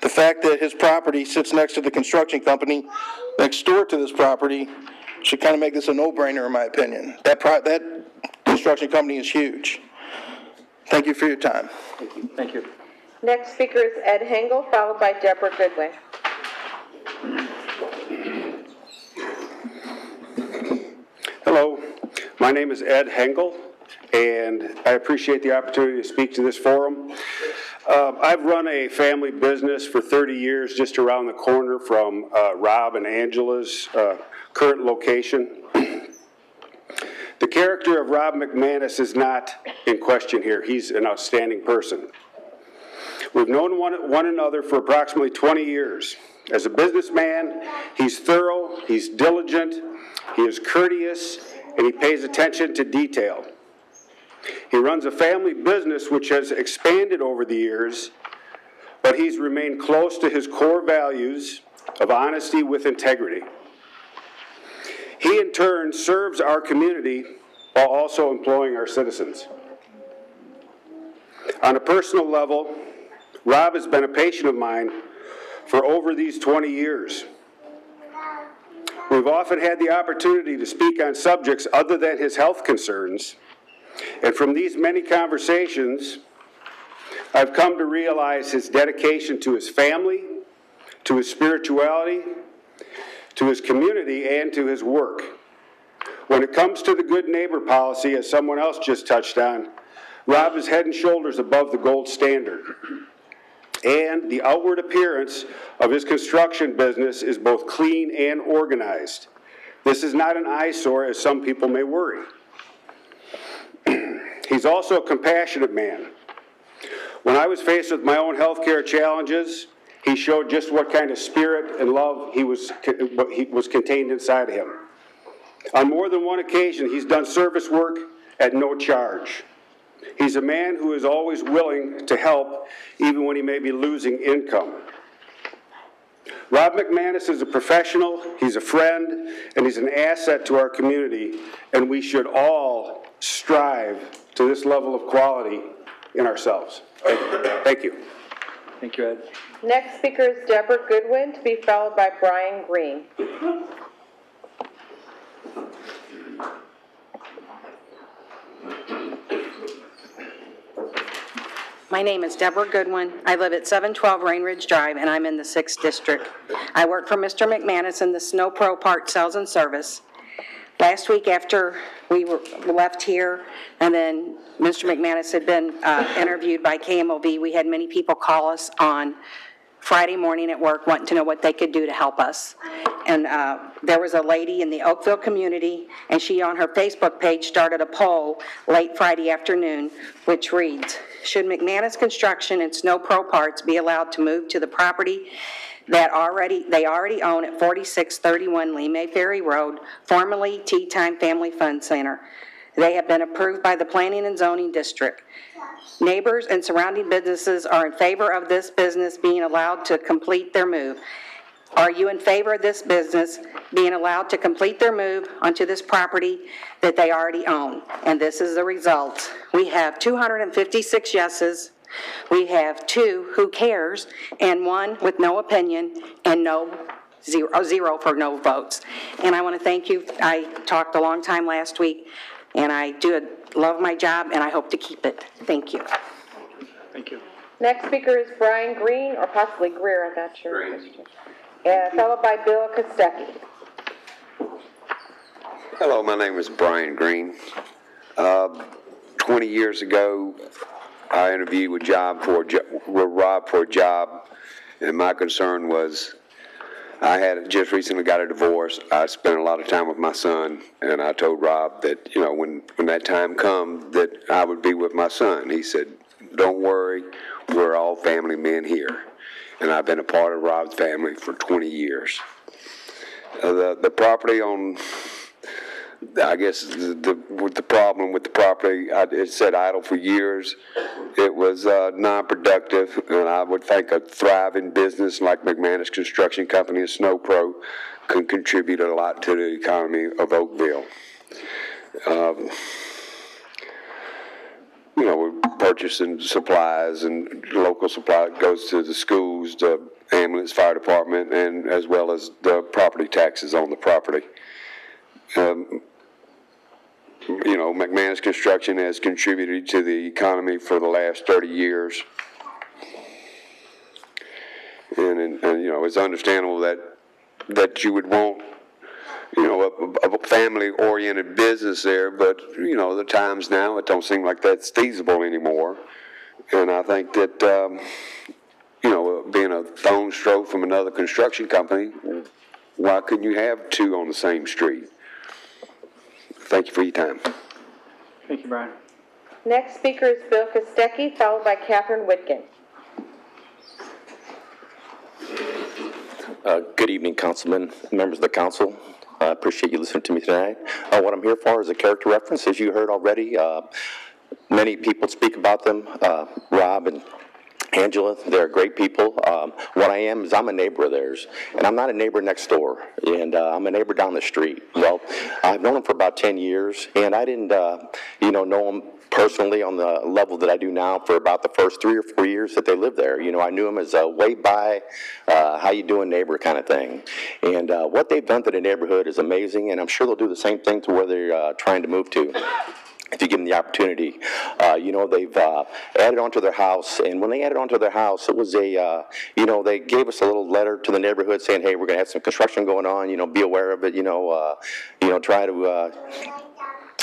S18: The fact that his property sits next to the construction company next door to this property should kind of make this a no-brainer, in my opinion. That pro, that construction company is huge. Thank you for your time.
S2: Thank you.
S3: Next speaker is Ed Hengel, followed by Deborah Goodwin.
S19: Hello, my name is Ed Hengel, and I appreciate the opportunity to speak to this forum. Uh, I've run a family business for 30 years just around the corner from uh, Rob and Angela's uh, current location. (clears throat) the character of Rob McManus is not in question here. He's an outstanding person. We've known one, one another for approximately 20 years. As a businessman, he's thorough, he's diligent, he is courteous, and he pays attention to detail. He runs a family business which has expanded over the years, but he's remained close to his core values of honesty with integrity. He, in turn, serves our community while also employing our citizens. On a personal level, Rob has been a patient of mine for over these 20 years. We've often had the opportunity to speak on subjects other than his health concerns, and from these many conversations, I've come to realize his dedication to his family, to his spirituality, to his community, and to his work. When it comes to the good neighbor policy, as someone else just touched on, Rob is head and shoulders above the gold standard. And the outward appearance of his construction business is both clean and organized. This is not an eyesore, as some people may worry. (clears throat) He's also a compassionate man. When I was faced with my own healthcare challenges, he showed just what kind of spirit and love he was, he was contained inside of him. On more than one occasion, he's done service work at no charge. He's a man who is always willing to help, even when he may be losing income. Rob McManus is a professional, he's a friend, and he's an asset to our community, and we should all strive to this level of quality in ourselves. Thank you.
S2: Thank you, Ed.
S3: Next speaker is Deborah Goodwin, to be followed by Brian Green.
S20: My name is Deborah Goodwin. I live at 712 Rain Ridge Drive, and I'm in the 6th District. I work for Mr. McManus in the Snow Pro Part Sales and Service. Last week after we were left here, and then Mr. McManus had been uh, interviewed by KMOV, we had many people call us on Friday morning at work wanting to know what they could do to help us. And uh, there was a lady in the Oakville community, and she on her Facebook page started a poll late Friday afternoon, which reads, "Should McManus Construction and Snow Pro Parts be allowed to move to the property that already, they already own at 4631 Lemay Ferry Road, formerly Tea Time Family Fun Center? They have been approved by the Planning and Zoning District. Neighbors and surrounding businesses are in favor of this business being allowed to complete their move. Are you in favor of this business being allowed to complete their move onto this property that they already own? And this is the result. We have 256 yeses, we have two who cares, and one with no opinion, and no, zero, zero for no votes. And I want to thank you. I talked a long time last week, and I do love my job, and I hope to keep it. Thank you.
S2: Thank you.
S3: Next speaker is Brian Green, or possibly Greer, I'm not sure. Uh, followed by Bill Kostecki.
S21: Hello, my name is Brian Green. Uh, 20 years ago, I interviewed with job for a jo- with Rob for a job, and my concern was I had just recently got a divorce. I spent a lot of time with my son, and I told Rob that you know when when that time comes that I would be with my son. He said, "Don't worry, we're all family men here," and I've been a part of Rob's family for 20 years. Uh, the the property on I guess the, the, with the problem with the property, I, it sat idle for years. It was uh, non-productive, and I would think a thriving business like McManus Construction Company and Snow Pro could contribute a lot to the economy of Oakville. Um, you know, we're purchasing supplies and local supply goes to the schools, the ambulance, fire department, and as well as the property taxes on the property. Um, you know, McManus Construction has contributed to the economy for the last 30 years. And, and, and, you know, it's understandable that, that you would want, you know, a, a family-oriented business there, but, you know, the times now, it don't seem like that's feasible anymore. And I think that, um, you know, being a stone's stroke from another construction company, why couldn't you have two on the same street? Thank you for your time.
S2: Thank you, Brian.
S3: Next speaker is Bill Kostecki, followed by Catherine Whitkin.
S22: Uh, Good evening, councilmen, members of the council. I appreciate you listening to me tonight. Uh, What I'm here for is a character reference, as you heard already. Uh, Many people speak about them, uh, Rob and Angela, they're great people. Um, What I am is I'm a neighbor of theirs, and I'm not a neighbor next door, and uh, I'm a neighbor down the street. Well, I've known them for about 10 years, and I didn't, uh, you know, know them personally on the level that I do now for about the first three or four years that they lived there. You know, I knew them as a way by, uh, how you doing neighbor kind of thing. And uh, what they've done to the neighborhood is amazing, and I'm sure they'll do the same thing to where they're uh, trying to move to if you give them the opportunity. Uh, you know, they've uh, added onto their house, and when they added onto their house, it was a, uh, you know, they gave us a little letter to the neighborhood saying, hey, we're going to have some construction going on, you know, be aware of it, you know, uh, you know, try to,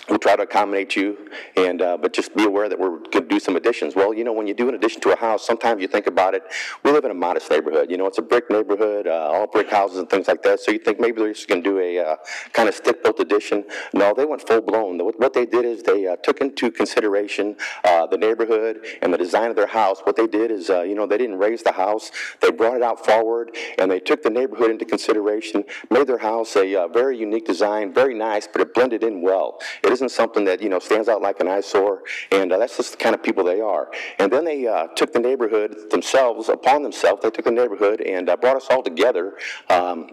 S22: we'll try to accommodate you, and uh, but just be aware that we're going to do some additions. Well, you know, when you do an addition to a house, sometimes you think about it. We live in a modest neighborhood. You know, it's a brick neighborhood, uh, all brick houses and things like that. So you think maybe they're just going to do a uh, kind of stick-built addition. No, they went full-blown. What what they did is they uh, took into consideration uh, the neighborhood and the design of their house. What they did is, uh, you know, they didn't raise the house. They brought it out forward, and they took the neighborhood into consideration. Made their house a very unique design, very nice, but it blended in well. Isn't something that you know stands out like an eyesore, and uh, that's just the kind of people they are. And then they uh, took the neighborhood themselves upon themselves. They took the neighborhood and uh, brought us all together. Um,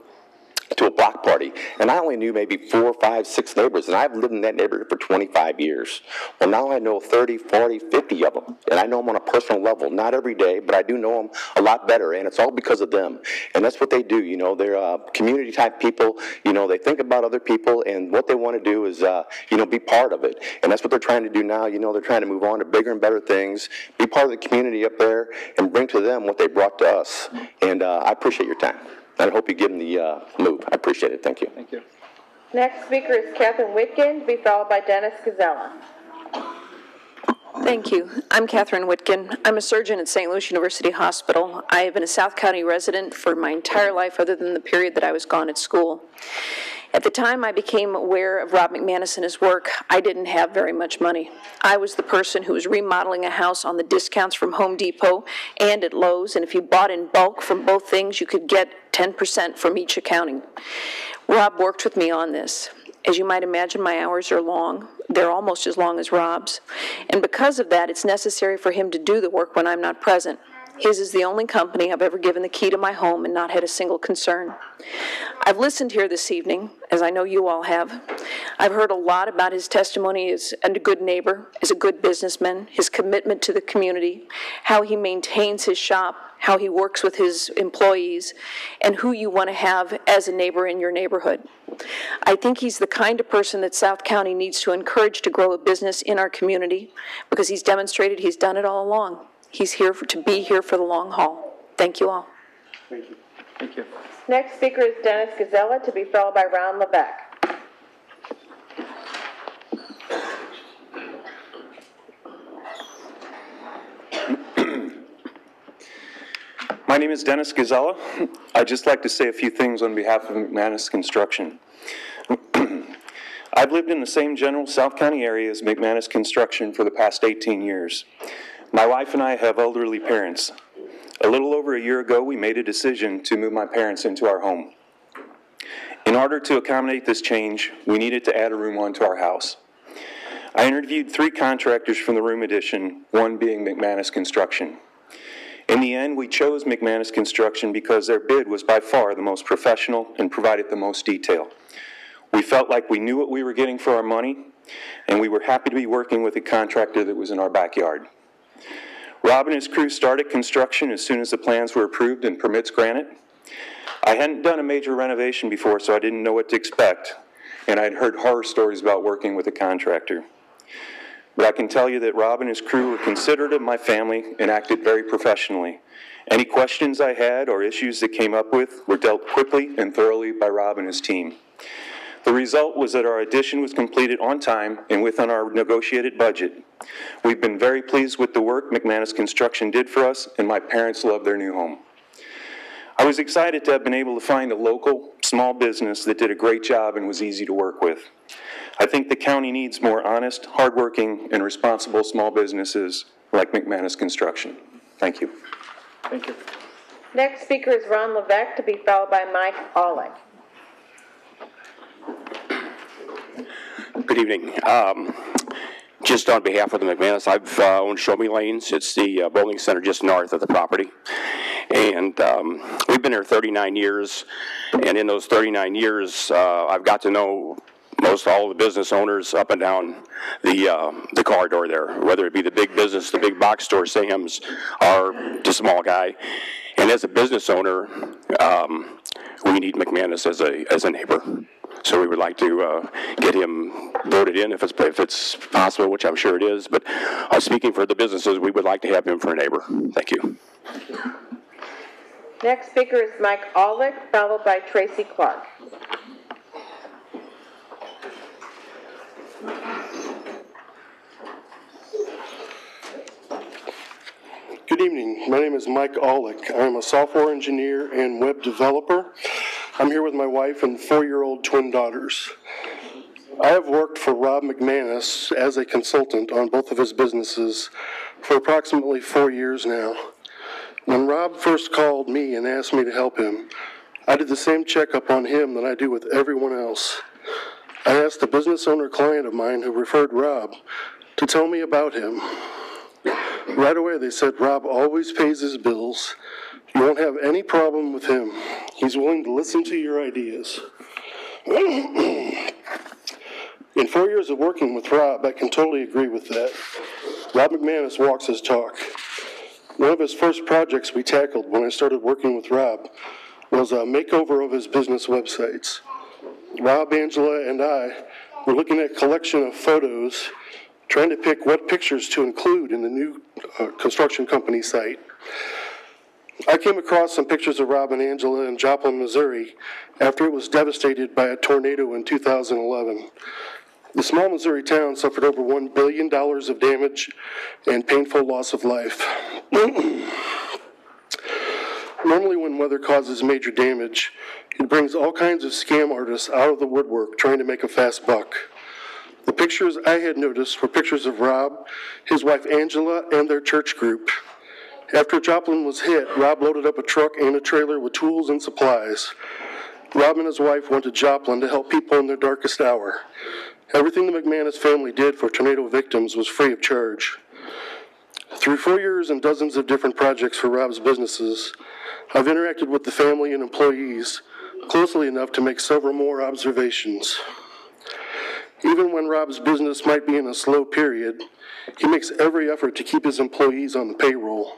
S22: party. And I only knew maybe four, five, six neighbors, and I've lived in that neighborhood for 25 years. Well, now I know 30, 40, 50 of them, and I know them on a personal level. Not every day, but I do know them a lot better, and it's all because of them. And that's what they do, you know, they're uh, community type people, you know, they think about other people, and what they want to do is, uh, you know, be part of it. And that's what they're trying to do now, you know, they're trying to move on to bigger and better things, be part of the community up there, and bring to them what they brought to us. And uh, I appreciate your time. And I hope you give them the uh, move. I appreciate it. Thank you.
S2: Thank you.
S3: Next speaker is Catherine Whitkin, to be followed by Dennis Gazella.
S23: Thank you. I'm Catherine Whitkin. I'm a surgeon at St. Louis University Hospital. I have been a South County resident for my entire life, other than the period that I was gone at school. At the time I became aware of Rob McManus and his work, I didn't have very much money. I was the person who was remodeling a house on the discounts from Home Depot and at Lowe's, and if you bought in bulk from both things, you could get 10% from each accounting. Rob worked with me on this. As you might imagine, my hours are long. They're almost as long as Rob's. And because of that, it's necessary for him to do the work when I'm not present. His is the only company I've ever given the key to my home and not had a single concern. I've listened here this evening, as I know you all have. I've heard a lot about his testimony as a good neighbor, as a good businessman, his commitment to the community, how he maintains his shop, how he works with his employees, and who you want to have as a neighbor in your neighborhood. I think he's the kind of person that South County needs to encourage to grow a business in our community because he's demonstrated he's done it all along. He's here for, to be here for the long haul. Thank you all.
S2: Thank you. Thank you.
S3: Next speaker is Dennis Gazella, to be followed by Ron Levesque.
S24: My name is Dennis Gazella. I'd just like to say a few things on behalf of McManus Construction. (clears throat) I've lived in the same general South County area as McManus Construction for the past 18 years. My wife and I have elderly parents. A little over a year ago, we made a decision to move my parents into our home. In order to accommodate this change, we needed to add a room onto our house. I interviewed three contractors from the room addition, one being McManus Construction. In the end, we chose McManus Construction because their bid was by far the most professional and provided the most detail. We felt like we knew what we were getting for our money, and we were happy to be working with a contractor that was in our backyard. Rob and his crew started construction as soon as the plans were approved and permits granted. I hadn't done a major renovation before, so I didn't know what to expect, and I'd heard horror stories about working with a contractor. But I can tell you that Rob and his crew were considerate of my family and acted very professionally. Any questions I had or issues that came up with were dealt quickly and thoroughly by Rob and his team. The result was that our addition was completed on time and within our negotiated budget. We've been very pleased with the work McManus Construction did for us, and my parents love their new home. I was excited to have been able to find a local, small business that did a great job and was easy to work with. I think the county needs more honest, hardworking, and responsible small businesses like McManus Construction. Thank you.
S2: Thank you.
S3: Next speaker is Ron Levesque, to be followed by Mike Olick.
S25: Good evening. Um, Just on behalf of the McManus, I've uh, owned Show Me Lanes. It's the uh, bowling center just north of the property. And um, we've been here 39 years, and in those 39 years, uh, I've got to know most all the business owners up and down the, uh, the corridor there, whether it be the big business, the big box store, Sam's, or the small guy. And as a business owner, um, we need McManus as a, as a neighbor. So we would like to uh, get him voted in if it's, if it's possible, which I'm sure it is. But uh, speaking for the businesses, we would like to have him for a neighbor. Thank you.
S3: Next speaker is Mike Olick, followed by Tracy Clark.
S26: Good evening. My name is Mike Olick. I'm a software engineer and web developer. I'm here with my wife and four-year-old twin daughters. I have worked for Rob McManus as a consultant on both of his businesses for approximately four years now. When Rob first called me and asked me to help him, I did the same checkup on him that I do with everyone else. I asked a business owner client of mine who referred Rob to tell me about him. Right away, they said Rob always pays his bills. You won't have any problem with him. He's willing to listen to your ideas. (clears throat) In four years of working with Rob, I can totally agree with that. Rob McManus walks his talk. One of his first projects we tackled when I started working with Rob was a makeover of his business websites. Rob, Angela, and I were looking at a collection of photos, trying to pick what pictures to include in the new uh, construction company site. I came across some pictures of Rob and Angela in Joplin, Missouri, after it was devastated by a tornado in 2011. The small Missouri town suffered over $1 billion of damage and painful loss of life. (clears throat) Normally, when weather causes major damage, it brings all kinds of scam artists out of the woodwork trying to make a fast buck. The pictures I had noticed were pictures of Rob, his wife Angela, and their church group. After Joplin was hit, Rob loaded up a truck and a trailer with tools and supplies. Rob and his wife went to Joplin to help people in their darkest hour. Everything the McManus family did for tornado victims was free of charge. Through four years and dozens of different projects for Rob's businesses, I've interacted with the family and employees closely enough to make several more observations. Even when Rob's business might be in a slow period, he makes every effort to keep his employees on the payroll.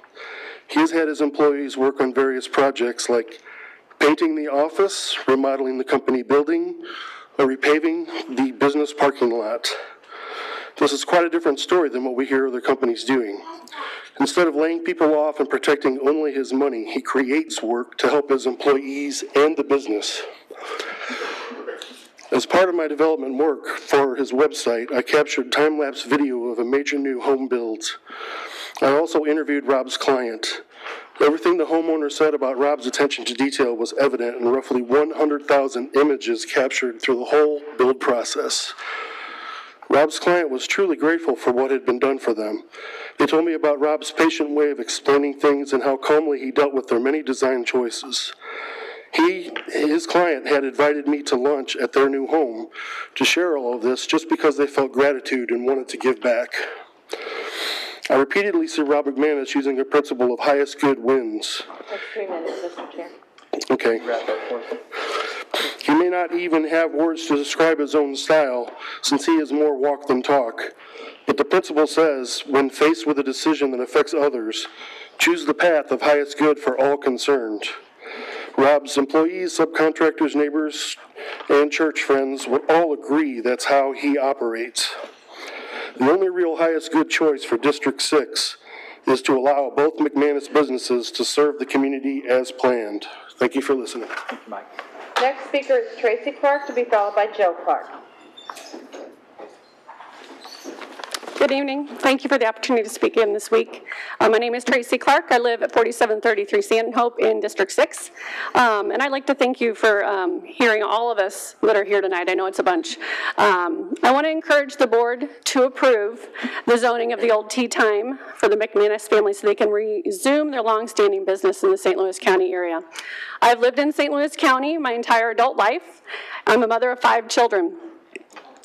S26: He has had his employees work on various projects like painting the office, remodeling the company building, or repaving the business parking lot. This is quite a different story than what we hear other companies doing. Instead of laying people off and protecting only his money, he creates work to help his employees and the business. As part of my development work for his website, I captured time-lapse video of a major new home build. I also interviewed Rob's client. Everything the homeowner said about Rob's attention to detail was evident in roughly 100,000 images captured through the whole build process. Rob's client was truly grateful for what had been done for them. They told me about Rob's patient way of explaining things and how calmly he dealt with their many design choices. He, his client, had invited me to lunch at their new home to share all of this just because they felt gratitude and wanted to give back. I repeatedly see Rob McManus using the principle of highest good wins. Okay. He may not even have words to describe his own style, since he is more walk than talk. But the principle says, when faced with a decision that affects others, choose the path of highest good for all concerned. Rob's employees, subcontractors, neighbors, and church friends would all agree that's how he operates. The only real highest good choice for District 6 is to allow both McManus businesses to serve the community as planned. Thank you for listening.
S2: Thank you, Mike.
S3: Next speaker is Tracy Clark, to be followed by Joe Clark.
S27: Good evening. Thank you for the opportunity to speak in this week. Uh, my name is Tracy Clark. I live at 4733 Stanhope in District 6. Um, and I'd like to thank you for um, hearing all of us that are here tonight. I know it's a bunch. Um, I want to encourage the board to approve the zoning of the old tea time for the McManus family so they can resume their longstanding business in the St. Louis County area. I've lived in St. Louis County my entire adult life. I'm a mother of five children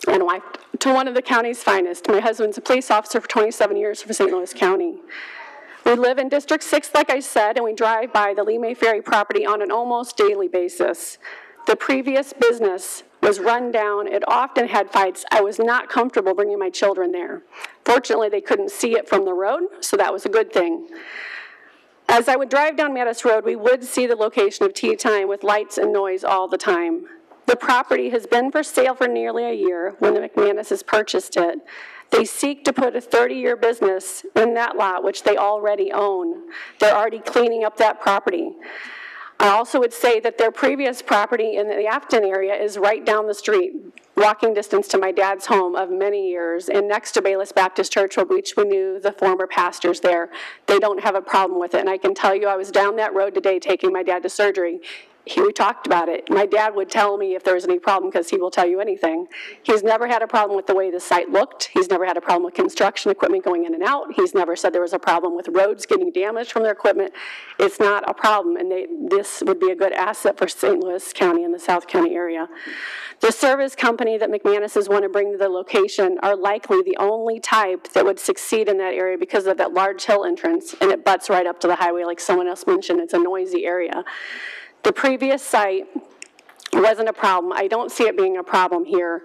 S27: and wife to one of the county's finest. My husband's a police officer for 27 years for St. Louis County. We live in District 6, like I said, and we drive by the Lemay Ferry property on an almost daily basis. The previous business was run down. It often had fights. I was not comfortable bringing my children there. Fortunately, they couldn't see it from the road, so that was a good thing. As I would drive down Mattis Road, we would see the location of tea time with lights and noise all the time. The property has been for sale for nearly a year when the McManuses purchased it. They seek to put a 30-year business in that lot, which they already own. They're already cleaning up that property. I also would say that their previous property in the Afton area is right down the street, walking distance to my dad's home of many years, and next to Bayless Baptist Church, which we knew the former pastors there. They don't have a problem with it, and I can tell you I was down that road today taking my dad to surgery he, we talked about it. My dad would tell me if there was any problem because he will tell you anything. He's never had a problem with the way the site looked. He's never had a problem with construction equipment going in and out. He's never said there was a problem with roads getting damaged from their equipment. It's not a problem, and they, this would be a good asset for St. Louis County and the South County area. The service company that McManus is want to bring to the location are likely the only type that would succeed in that area because of that large hill entrance, and it butts right up to the highway, like someone else mentioned. It's a noisy area. The previous site wasn't a problem. I don't see it being a problem here.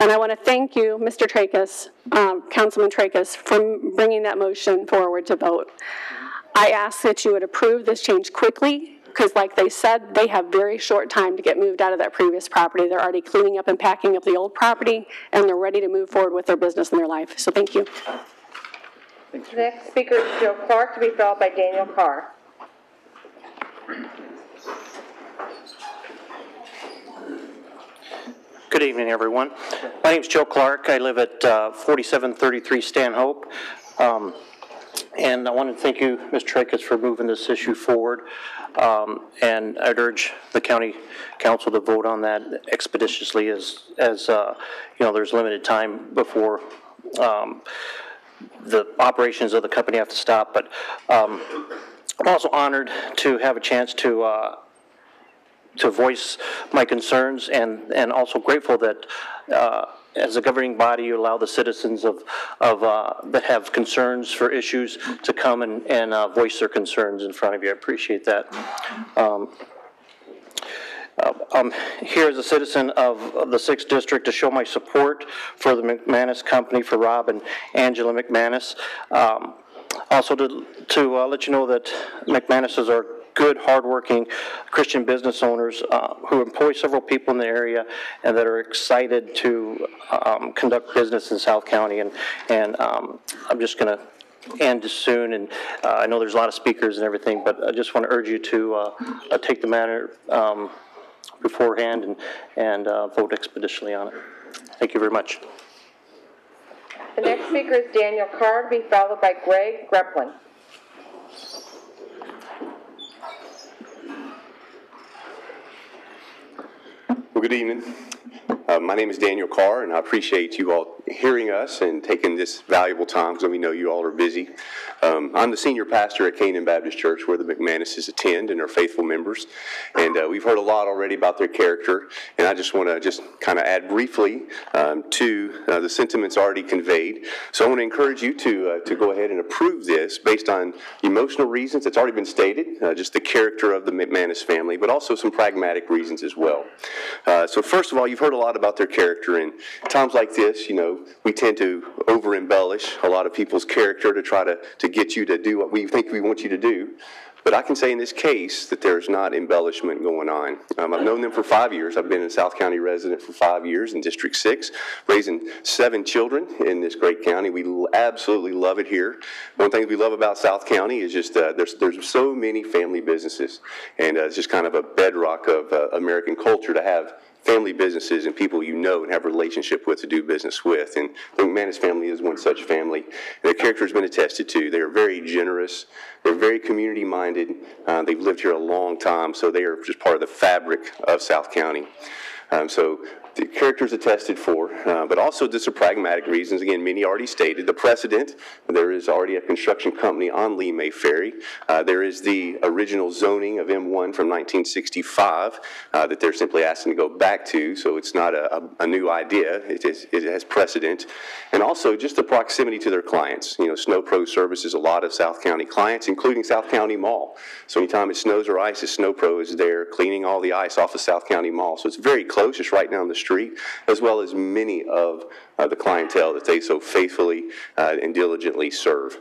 S27: And I want to thank you, Mr. Trakas, um, Councilman Trakas, for bringing that motion forward to vote. I ask that you would approve this change quickly, because like they said, they have very short time to get moved out of that previous property. They're already cleaning up and packing up the old property, and they're ready to move forward with their business and their life. So thank you.
S3: Next speaker is Joe Clark, to be followed by Daniel Carr.
S28: Good evening, everyone. My name is Joe Clark. I live at uh, 4733 Stanhope. Um, and I want to thank you, Mr. Trakas, for moving this issue forward. Um, and I'd urge the county council to vote on that expeditiously as, as uh, you know, there's limited time before um, the operations of the company have to stop. But um, I'm also honored to have a chance to uh, to voice my concerns and, and also grateful that uh, as a governing body, you allow the citizens of, of uh, that have concerns for issues to come and, and uh, voice their concerns in front of you. I appreciate that. Um, uh, I'm here as a citizen of, the 6th District to show my support for the McManus Company, for Rob and Angela McManus. Um, also to, to uh, let you know that McManuses are good, hardworking Christian business owners uh, who employ several people in the area and that are excited to um, conduct business in South County. And, and um, I'm just going to end soon, and uh, I know there's a lot of speakers and everything, but I just want to urge you to uh, uh, take the matter um, beforehand and, and uh, vote expeditiously on it. Thank you very much.
S3: The next speaker is Daniel Carr, to be followed by Greg Greplin.
S29: Well, good evening. Uh, my name is Daniel Carr, and I appreciate you all hearing us and taking this valuable time because we know you all are busy. Um, I'm the senior pastor at Canaan Baptist Church where the McManuses attend and are faithful members. And uh, we've heard a lot already about their character. And I just want to just kind of add briefly um, to uh, the sentiments already conveyed. So I want to encourage you to, uh, to go ahead and approve this based on emotional reasons. It's already been stated, uh, just the character of the McManus family, but also some pragmatic reasons as well. Uh, so first of all, you've heard a lot about their character. And times like this, you know, we tend to over embellish a lot of people's character to try to, to get you to do what we think we want you to do. But I can say in this case that there's not embellishment going on. Um, I've known them for five years. I've been a South County resident for five years in District 6, raising seven children in this great county. We absolutely love it here. One thing we love about South County is just uh, there's, there's so many family businesses, and uh, it's just kind of a bedrock of uh, American culture to have family businesses and people you know and have a relationship with to do business with. And the McManus family is one such family. Their character has been attested to. They are very generous. They're very community minded. Uh, they've lived here a long time, so they are just part of the fabric of South County. Um, so the characters attested for, uh, but also just for pragmatic reasons. Again, many already stated the precedent. There is already a construction company on Lemay Ferry. Uh, there is the original zoning of M1 from 1965 uh, that they're simply asking to go back to. So it's not a, a, a new idea. It, is, it has precedent, and also just the proximity to their clients. You know, Snow Pro services a lot of South County clients, including South County Mall. So anytime it snows or ices, Snow Pro is there cleaning all the ice off of South County Mall. So it's very close, it's right down the street, as well as many of uh, the clientele that they so faithfully uh, and diligently serve.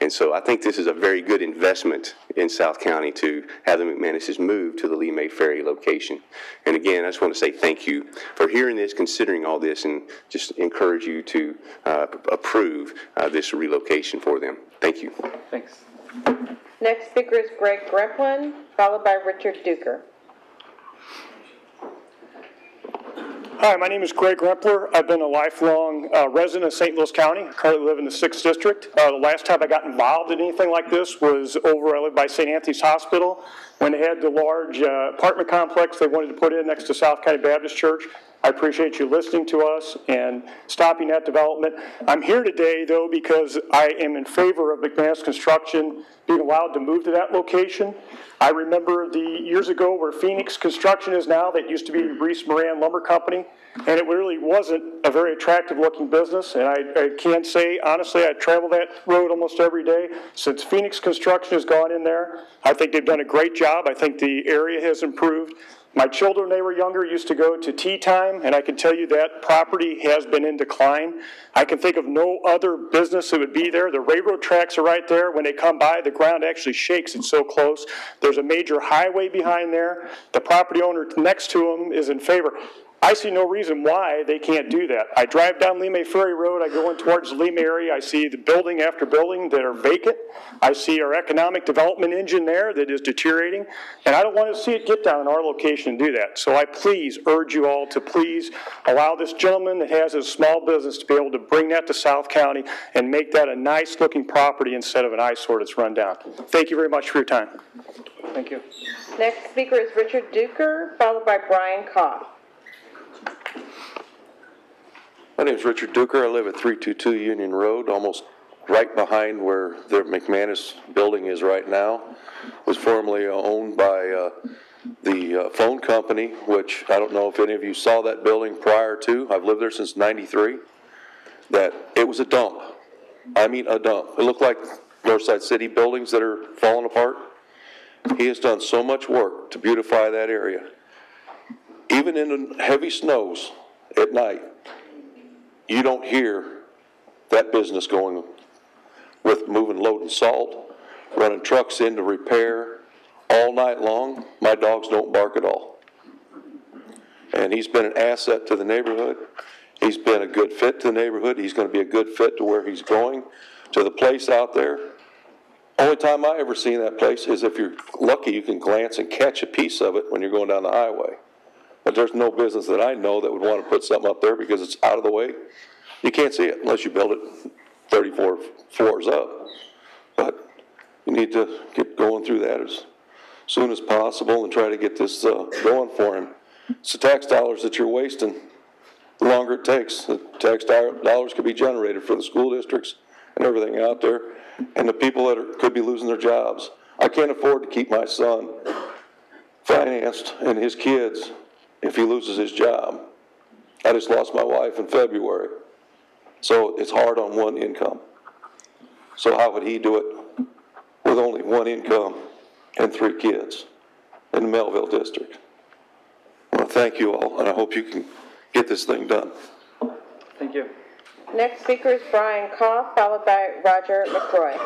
S29: And so I think this is a very good investment in South County to have the McManuses move to the Lemay Ferry location. And again, I just want to say thank you for hearing this, considering all this, and just encourage you to uh, approve uh, this relocation for them. Thank you.
S2: Thanks.
S3: Next speaker is Greg Gremplin, followed by Richard Duker.
S30: Hi, my name is Greg Rempler. I've been a lifelong uh, resident of St. Louis County. I currently live in the 6th District. Uh, the last time I got involved in anything like this was over I live by St. Anthony's Hospital when they had the large uh, apartment complex they wanted to put in next to South County Baptist Church. I appreciate you listening to us and stopping that development. I'm here today, though, because I am in favor of McManus Construction being allowed to move to that location. I remember the years ago where Phoenix Construction is now, that used to be Reese Moran Lumber Company, and it really wasn't a very attractive looking business. And I, I can say, honestly, I travel that road almost every day. Since Phoenix Construction has gone in there, I think they've done a great job. I think the area has improved. My children, when they were younger, used to go to tea time, and I can tell you that property has been in decline. I can think of no other business that would be there. The railroad tracks are right there. When they come by, the ground actually shakes. It's so close. There's a major highway behind there. The property owner next to them is in favor. I see no reason why they can't do that. I drive down Lemay Ferry Road, I go in towards the Lemay area, I see the building after building that are vacant. I see our economic development engine there that is deteriorating, and I don't want to see it get down in our location and do that. So I please urge you all to please allow this gentleman that has a small business to be able to bring that to South County and make that a nice looking property instead of an eyesore that's run down. Thank you very much for your time.
S2: Thank you.
S3: Next speaker is Richard Duker, followed by Brian Koff.
S31: My name is Richard Duker. I live at 322 Union Road, almost right behind where the McManus building is right now. It Was formerly owned by uh, the uh, phone company, which I don't know if any of you saw that building prior to. I've lived there since 93. That it was a dump. I mean, a dump. It looked like Northside City buildings that are falling apart. He has done so much work to beautify that area. Even in the heavy snows at night, you don't hear that business going with moving load and salt, running trucks into repair all night long. My dogs don't bark at all. And he's been an asset to the neighborhood. He's been a good fit to the neighborhood. He's going to be a good fit to where he's going, to the place out there. Only time I ever seen that place is if you're lucky, you can glance and catch a piece of it when you're going down the highway. But there's no business that I know that would want to put something up there because it's out of the way. You can't see it unless you build it 34 floors up. But you need to get going through that as soon as possible and try to get this uh, going for him. It's the tax dollars that you're wasting. The longer it takes, the tax dollars could be generated for the school districts and everything out there, and the people that are, could be losing their jobs. I can't afford to keep my son financed and his kids if he loses his job. I just lost my wife in February. So it's hard on one income. So how would he do it with only one income and three kids in the Mehlville district? Well, thank you all, and I hope you can get this thing done.
S2: Thank you.
S3: Next speaker is Brian Koff, followed by Roger McCroy.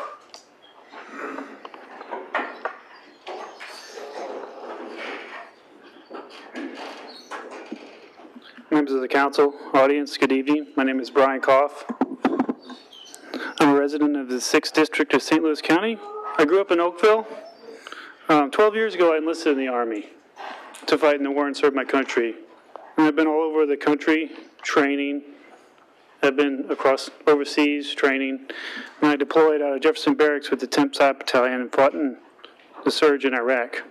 S32: Members of the council, audience, good evening. My name is Brian Koff. I'm a resident of the 6th District of St. Louis County. I grew up in Oakville. Um, 12 years ago, I enlisted in the Army to fight in the war and serve my country. And I've been all over the country training. I've been across overseas training. And I deployed out of Jefferson Barracks with the 10th SOT Battalion and fought in the surge in Iraq.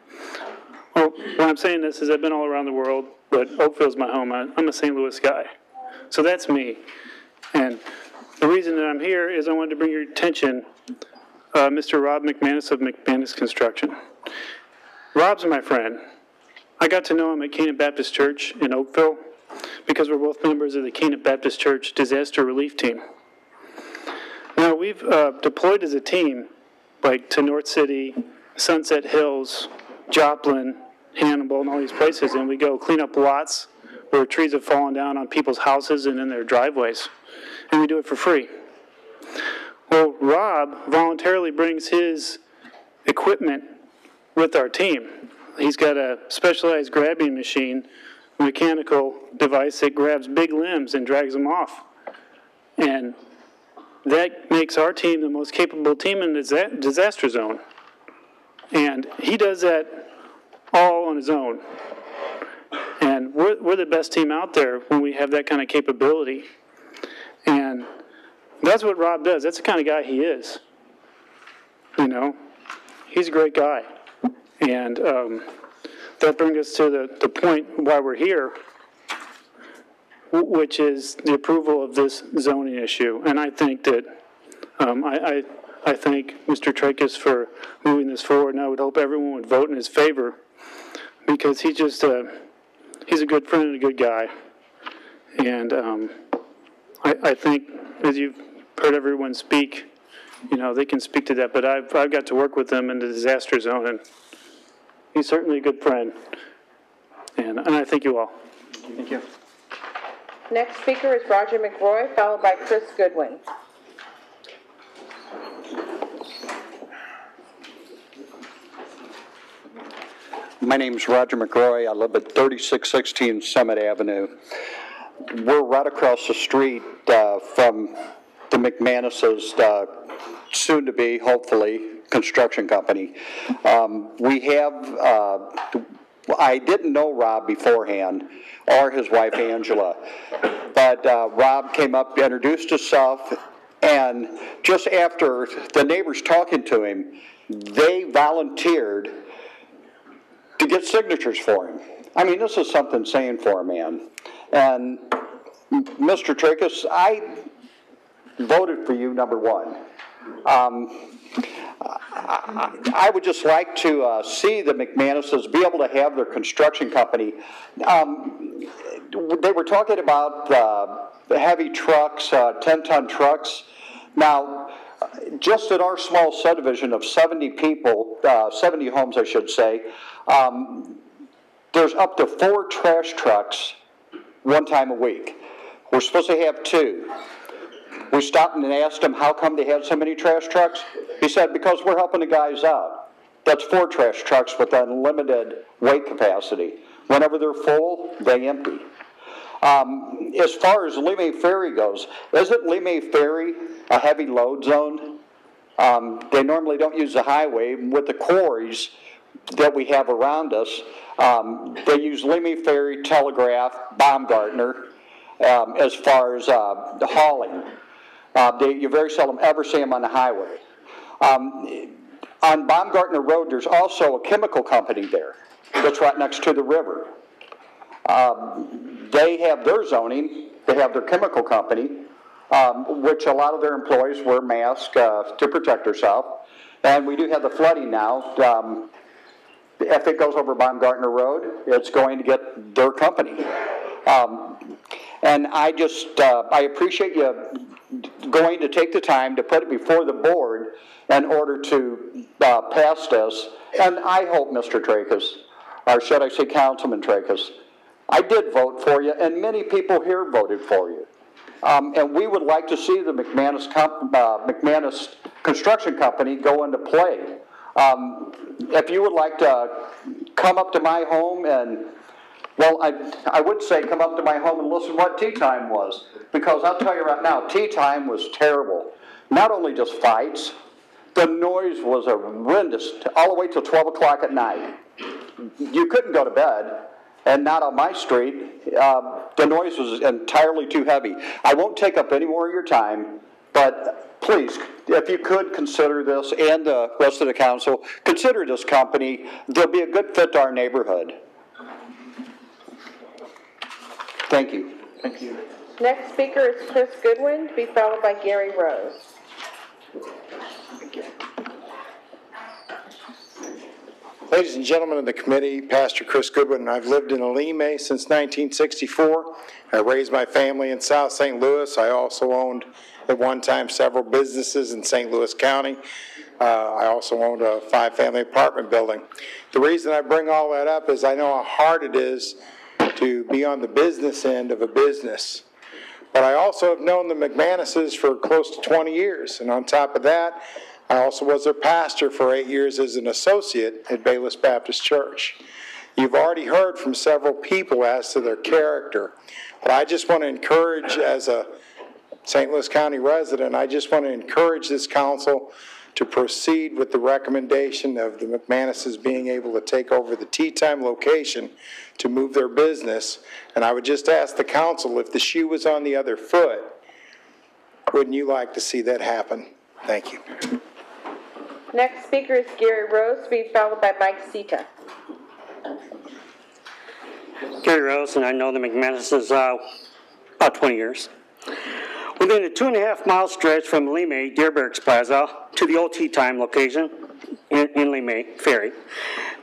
S32: Well, when I'm saying this is I've been all around the world, but Oakville's my home. I'm a St. Louis guy. So that's me. And the reason that I'm here is I wanted to bring your attention, uh, Mr. Rob McManus of McManus Construction. Rob's my friend. I got to know him at Canaan Baptist Church in Oakville because we're both members of the Canaan Baptist Church Disaster Relief Team. Now, we've uh, deployed as a team, like to North City, Sunset Hills, Joplin, Hannibal, and all these places, and we go clean up lots where trees have fallen down on people's houses and in their driveways, and we do it for free. Well, Rob voluntarily brings his equipment with our team. He's got a specialized grabbing machine, mechanical device that grabs big limbs and drags them off. And that makes our team the most capable team in the disaster zone. And he does that all on his own. And we're, we're the best team out there when we have that kind of capability. And that's what Rob does. That's the kind of guy he is. You know, he's a great guy. And um, that brings us to the, the point why we're here, which is the approval of this zoning issue. And I think that, um, I, I, I thank Mr. Trakas for moving this forward, and I would hope everyone would vote in his favor, because he's just a, he's a good friend and a good guy. And um, I, I think, as you've heard everyone speak, you know, they can speak to that, but I've, I've got to work with them in the disaster zone, and he's certainly a good friend. And, and I thank you all.
S2: Thank you.
S3: Next speaker is Roger McRoy, followed by Chris Goodwin.
S33: My name is Roger McRoy. I live at 3616 Summit Avenue. We're right across the street uh, from the McManus's uh, soon-to-be, hopefully, construction company. Um, We have, uh, I didn't know Rob beforehand, or his wife Angela, but uh, Rob came up, introduced himself, and just after the neighbors talking to him, they volunteered to get signatures for him. I mean, this is something saying for a man. And Mr. Trakas, I voted for you, number one. Um, I, I would just like to uh, see the McManuses be able to have their construction company. Um, they were talking about uh, the heavy trucks, 10 ton trucks. Now, just in our small subdivision of 70 people, uh, 70 homes, I should say, um, there's up to four trash trucks one time a week. We're supposed to have two. We stopped and asked him, how come they had so many trash trucks? He said, because we're helping the guys out. That's four trash trucks with unlimited weight capacity. Whenever they're full, they empty. Um, as far as Lemay Ferry goes, isn't Lemay Ferry a heavy load zone? Um, they normally don't use the highway. With the quarries that we have around us, um, they use Lemay Ferry, Telegraph, Baumgartner um, as far as uh, the hauling. Uh, they, you very seldom ever see them on the highway. Um, on Baumgartner Road, there's also a chemical company there that's right next to the river. Um, they have their zoning, they have their chemical company, um, which a lot of their employees wear masks uh, to protect themselves. And we do have the flooding now. Um, if it goes over Baumgartner Road, it's going to get their company. Um, and I just, uh, I appreciate you going to take the time to put it before the board in order to uh, pass this. And I hope, Mr. Trakas, or should I say Councilman Trakas, I did vote for you, and many people here voted for you. Um, and we would like to see the McManus, comp- uh, McManus Construction Company go into play. Um, if you would like to come up to my home and Well, I, I would say come up to my home and listen what tea time was, because I'll tell you right now, tea time was terrible. Not only just fights, the noise was horrendous, all the way till 12 o'clock at night. You couldn't go to bed, and not on my street. Um, the noise was entirely too heavy. I won't take up any more of your time, but please, if you could consider this, and the rest of the council, consider this company. They'll be a good fit to our neighborhood. Thank you.
S3: Thank you. Next speaker is Chris Goodwin, to be followed by Gary Rose.
S34: Ladies and gentlemen of the committee, Pastor Chris Goodwin, I've lived in Lemay since 1964. I raised my family in South St. Louis. I also owned at one time several businesses in St. Louis County. Uh, I also owned a five-family apartment building. The reason I bring all that up is I know how hard it is to be on the business end of a business. But I also have known the McManuses for close to 20 years, and on top of that, I also was their pastor for eight years as an associate at Bayless Baptist Church. You've already heard from several people as to their character, but I just want to encourage, as a St. Louis County resident, I just want to encourage this council to proceed with the recommendation of the McManuses being able to take over the Tea Time location to move their business. And I would just ask the council, if the shoe was on the other foot, wouldn't you like to see that happen? Thank you.
S3: Next speaker is Gary Rose, to be followed by Mike Sita.
S35: Gary Rose, and I know the McManuses uh, about 20 years. Within a two and a half mile stretch from Lime Deerbergs Plaza to the old Tea Time location in, in Lemay Ferry,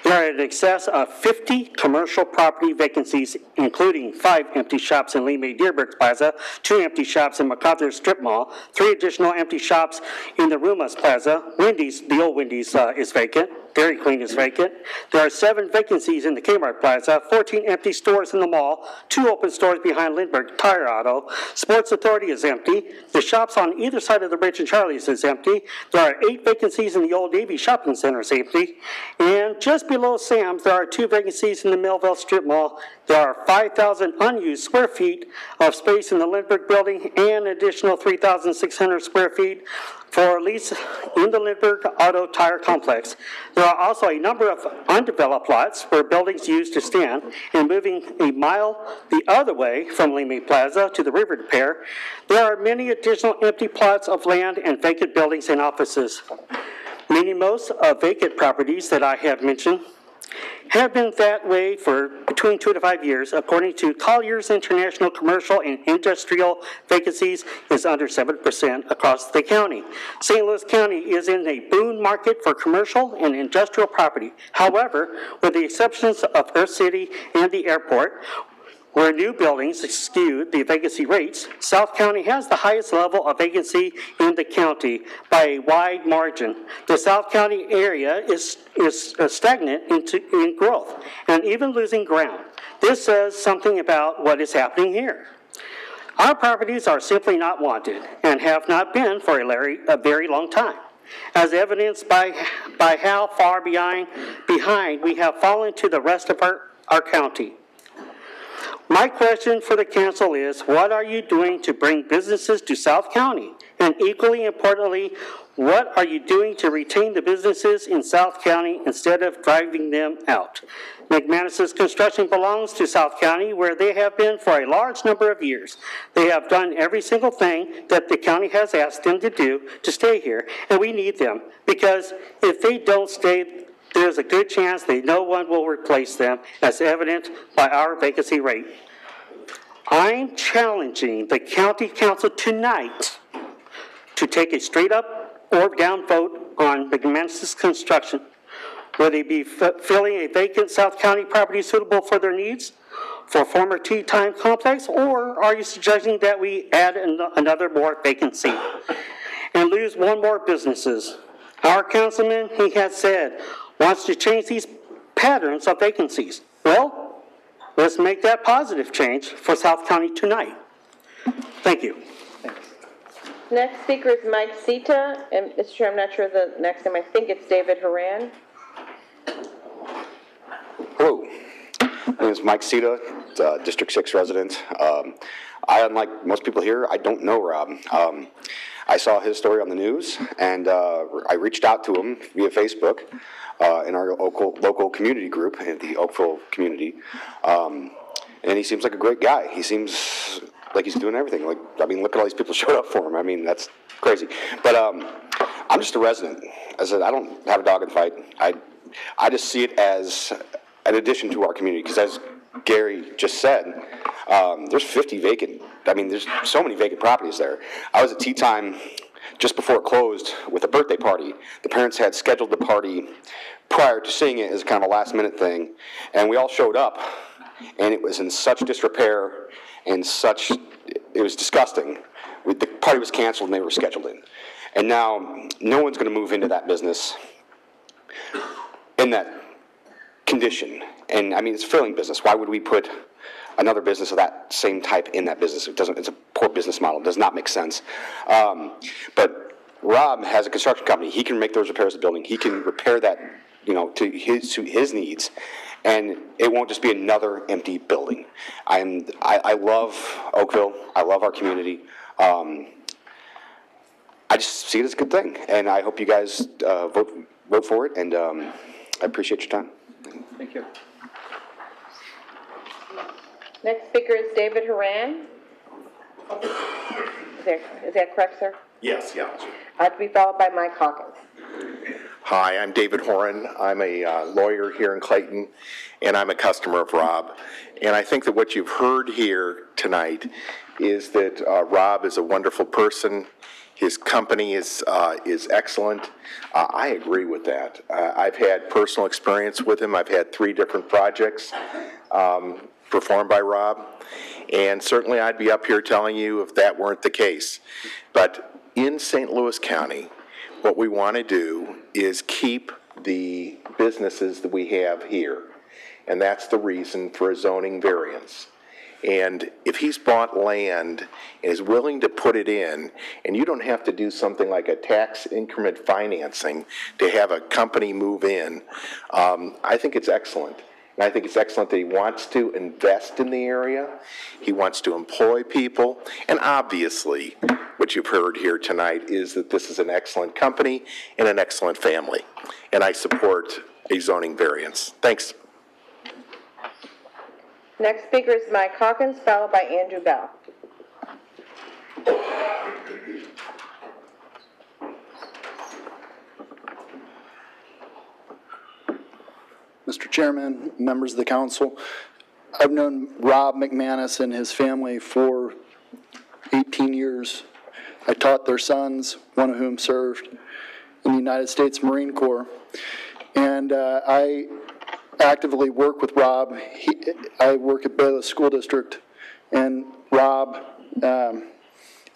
S35: there are in excess of 50 commercial property vacancies, including five empty shops in Lime Deerbergs Plaza, two empty shops in MacArthur Strip Mall, three additional empty shops in the Rumas Plaza. Wendy's, the old Wendy's, uh, is vacant. Dairy Queen is vacant. There are seven vacancies in the Kmart Plaza, 14 empty stores in the mall, two open stores behind Lindbergh Tire Auto. Sports Authority is empty. The shops on either side of the bridge in Charlie's is empty. There are eight vacancies in the Old Navy Shopping Center is empty. And just below Sam's, there are two vacancies in the Mehlville Strip Mall. There are 5,000 unused square feet of space in the Lindbergh Building and an additional 3,600 square feet for lease in the Lindbergh Auto Tire Complex. There are also a number of undeveloped lots where buildings used to stand, and moving a mile the other way from Lime Plaza to the River des Peres, there are many additional empty plots of land and vacant buildings and offices. Many most of vacant properties that I have mentioned have been that way for between two to five years. According to Colliers International Commercial and Industrial vacancies is under 7% across the county. St. Louis County is in a boom market for commercial and industrial property. However, with the exceptions of Earth City and the airport, where new buildings skewed the vacancy rates, South County has the highest level of vacancy in the county by a wide margin. The South County area is, is uh, stagnant in growth and even losing ground. This says something about what is happening here. Our properties are simply not wanted and have not been for a very, a very long time as evidenced by, by how far behind, behind we have fallen to the rest of our, our county. My question for the council is, what are you doing to bring businesses to South County? And equally importantly, what are you doing to retain the businesses in South County instead of driving them out? McManus's construction belongs to South County where they have been for a large number of years. They have done every single thing that the county has asked them to do to stay here, and we need them because if they don't stay, there's a good chance that no one will replace them, as evident by our vacancy rate. I'm challenging the county council tonight to take a straight up or down vote on McManus's construction. Will they be filling a vacant South County property suitable for their needs? For former Tea Time Complex, or are you suggesting that we add an another more vacancy and lose one more businesses? Our councilman, he has said, wants to change these patterns of vacancies. Well, let's make that positive change for South County tonight. Thank you.
S3: Next speaker is Mike Sita, and Mr. Chair, I'm not sure the next name, I think it's David Haran.
S36: Hello. My name is Mike Sita, uh, District 6 resident. Um, I, unlike most people here, I don't know Rob. Um, I saw his story on the news, and uh, I reached out to him via Facebook uh, in our local, local community group, in the Oakville community. Um, and he seems like a great guy. He seems like he's doing everything. Like, I mean, look at all these people (laughs) showed up for him. I mean, that's crazy. But um, I'm just a resident. I said, I don't have a dog in fight. I, I just see it as an addition to our community, because as Gary just said, um, there's 50 vacant, I mean, there's so many vacant properties there. I was at tea time just before it closed with a birthday party. The parents had scheduled the party prior to seeing it as kind of a last minute thing, and we all showed up, and it was in such disrepair and such, it was disgusting. The party was canceled and they were scheduled in. And now, no one's gonna move into that business in that condition. And I mean, it's a filling business. Why would we put another business of that same type in that business? It doesn't, it's a poor business model. It does not make sense. Um, but Rob has a construction company. He can make those repairs to the building. He can repair that, you know, to his, to his needs. And it won't just be another empty building. I'm, I, I love Oakville. I love our community. Um, I just see it as a good thing. And I hope you guys, uh, vote, vote for it. And, um, I appreciate your time.
S2: Thank you.
S3: Next speaker is David Haran. Is that, is that correct, sir?
S37: Yes, yeah.
S3: Uh, to be followed by Mike Hawkins.
S37: Hi, I'm David Horan. I'm a uh, lawyer here in Clayton, and I'm a customer of Rob. And I think that what you've heard here tonight is that uh, Rob is a wonderful person. His company is uh, is excellent. Uh, I agree with that. Uh, I've had personal experience with him. I've had three different projects um, performed by Rob, and certainly I'd be up here telling you if that weren't the case. But in St. Louis County, what we want to do is keep the businesses that we have here. And that's the reason for a zoning variance. And if he's bought land and is willing to put it in, and you don't have to do something like a tax increment financing to have a company move in, um, I think it's excellent. And I think it's excellent that he wants to invest in the area. He wants to employ people. And obviously, what you've heard here tonight is that this is an excellent company and an excellent family. And I support a zoning variance. Thanks.
S3: Next speaker is Mike Hawkins, followed by Andrew Bell.
S38: Mr. Chairman, members of the council, I've known Rob McManus and his family for 18 years. I taught their sons, one of whom served in the United States Marine Corps. And uh, I actively work with Rob. He, I work at Bayless School District, and Rob um,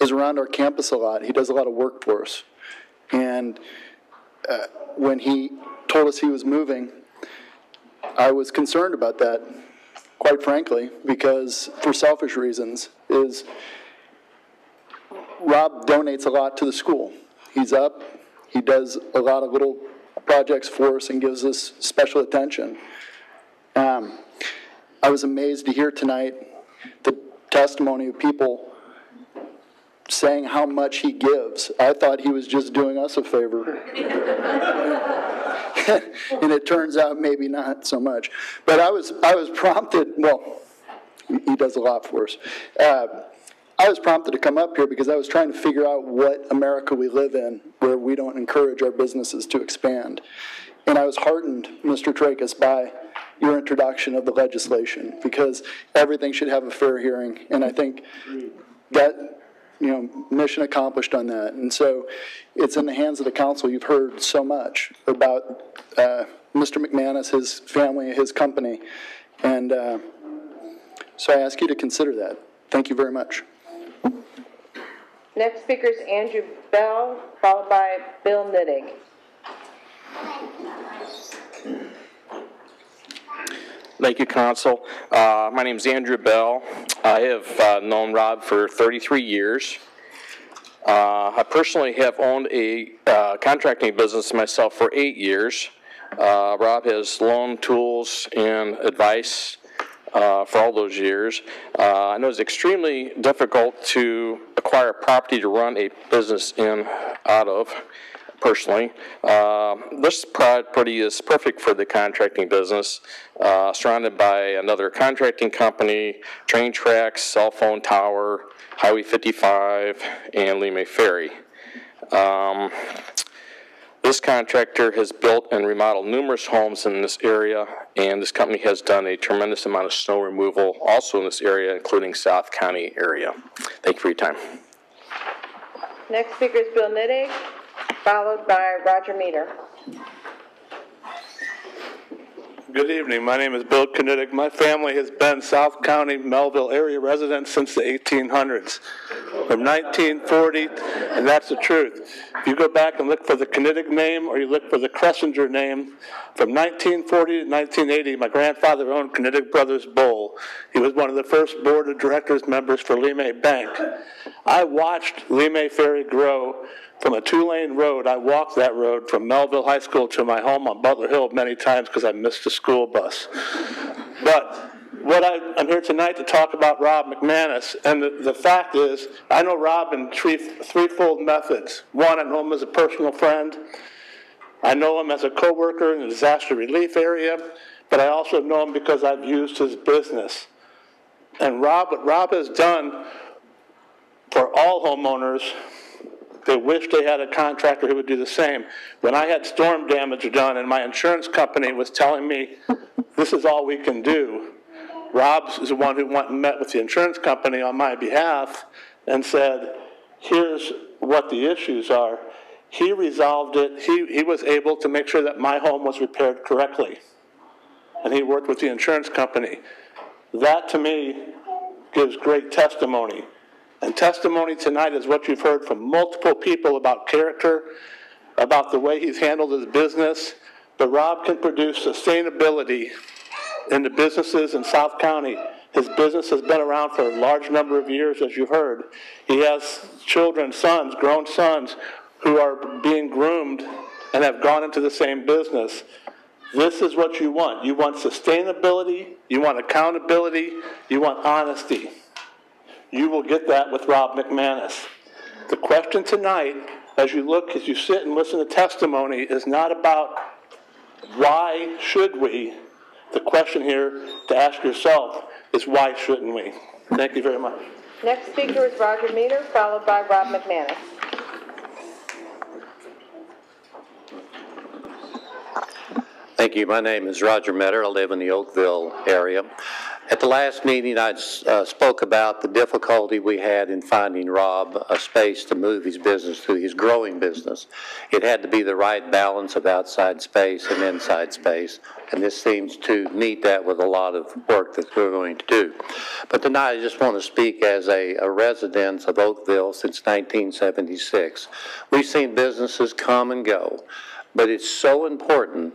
S38: is around our campus a lot. He does a lot of work for us. And uh, when he told us he was moving, I was concerned about that, quite frankly, because for selfish reasons, is Rob donates a lot to the school. He's up, he does a lot of little projects for us and gives us special attention. Um, I was amazed to hear tonight the testimony of people saying how much he gives. I thought he was just doing us a favor. (laughs) and it turns out maybe not so much. But I was, I was prompted, well, he does a lot for us. Uh, I was prompted to come up here because I was trying to figure out what America we live in where we don't encourage our businesses to expand. And I was heartened, Mr. Trakas, by your introduction of the legislation because everything should have a fair hearing. And I think that, you know, mission accomplished on that. And so it's in the hands of the council. You've heard so much about uh, Mr. McManus, his family, his company. And uh, so I ask you to consider that. Thank you very much.
S3: Next speaker is Andrew Bell, followed by Bill Nittig.
S39: Thank you, Council. Uh, my name is Andrew Bell. I have uh, known Rob for 33 years. Uh, I personally have owned a uh, contracting business myself for eight years. Uh, Rob has loaned tools and advice uh, for all those years. I know it's extremely difficult to acquire property to run a business in, out of, personally. Uh, This property is perfect for the contracting business, uh, surrounded by another contracting company, train tracks, cell phone tower, Highway 55, and Lemay Ferry. Um, This contractor has built and remodeled numerous homes in this area, and this company has done a tremendous amount of snow removal also in this area, including South County area. Thank you for your time.
S3: Next speaker is Bill Nittig, followed by Roger Meter.
S40: Good evening. My name is Bill Knidig. My family has been South County, Mehlville area residents since the 1800s. From 1940, and that's the truth. If you go back and look for the Knidig name or you look for the Cressinger name, from 1940 to 1980, my grandfather owned Knidig Brothers Bowl. He was one of the first board of directors members for Lemay Bank. I watched Lemay Ferry grow from a two-lane road. I walked that road from Mehlville High School to my home on Butler Hill many times because I missed a school bus. But what I, I'm here tonight to talk about Rob McManus, and the, the fact is, I know Rob in three, threefold methods. One, I know him as a personal friend. I know him as a coworker in the disaster relief area, but I also know him because I've used his business. And Rob, what Rob has done for all homeowners they wish they had a contractor who would do the same. When I had storm damage done and my insurance company was telling me, this is all we can do, Rob is the one who went and met with the insurance company on my behalf and said, here's what the issues are. He resolved it. He, he was able to make sure that my home was repaired correctly. And he worked with the insurance company. That to me gives great testimony. And testimony tonight is what you've heard from multiple people about character, about the way he's handled his business. But Rob can produce sustainability in the businesses in South County. His business has been around for a large number of years, as you heard. He has children, sons, grown sons, who are being groomed and have gone into the same business. This is what you want. You want sustainability, you want accountability, you want honesty. You will get that with Rob McManus. The question tonight, as you look, as you sit and listen to testimony, is not about why should we. The question here to ask yourself is why shouldn't we? Thank you very much.
S3: Next speaker is Roger Meter, followed by Rob McManus.
S41: Thank you. My name is Roger Metter. I live in the Oakville area. At the last meeting, I uh, spoke about the difficulty we had in finding Rob a space to move his business to, his growing business. It had to be the right balance of outside space and inside space, and this seems to meet that with a lot of work that we're going to do. But tonight, I just want to speak as a, a resident of Oakville since 1976. We've seen businesses come and go, but it's so important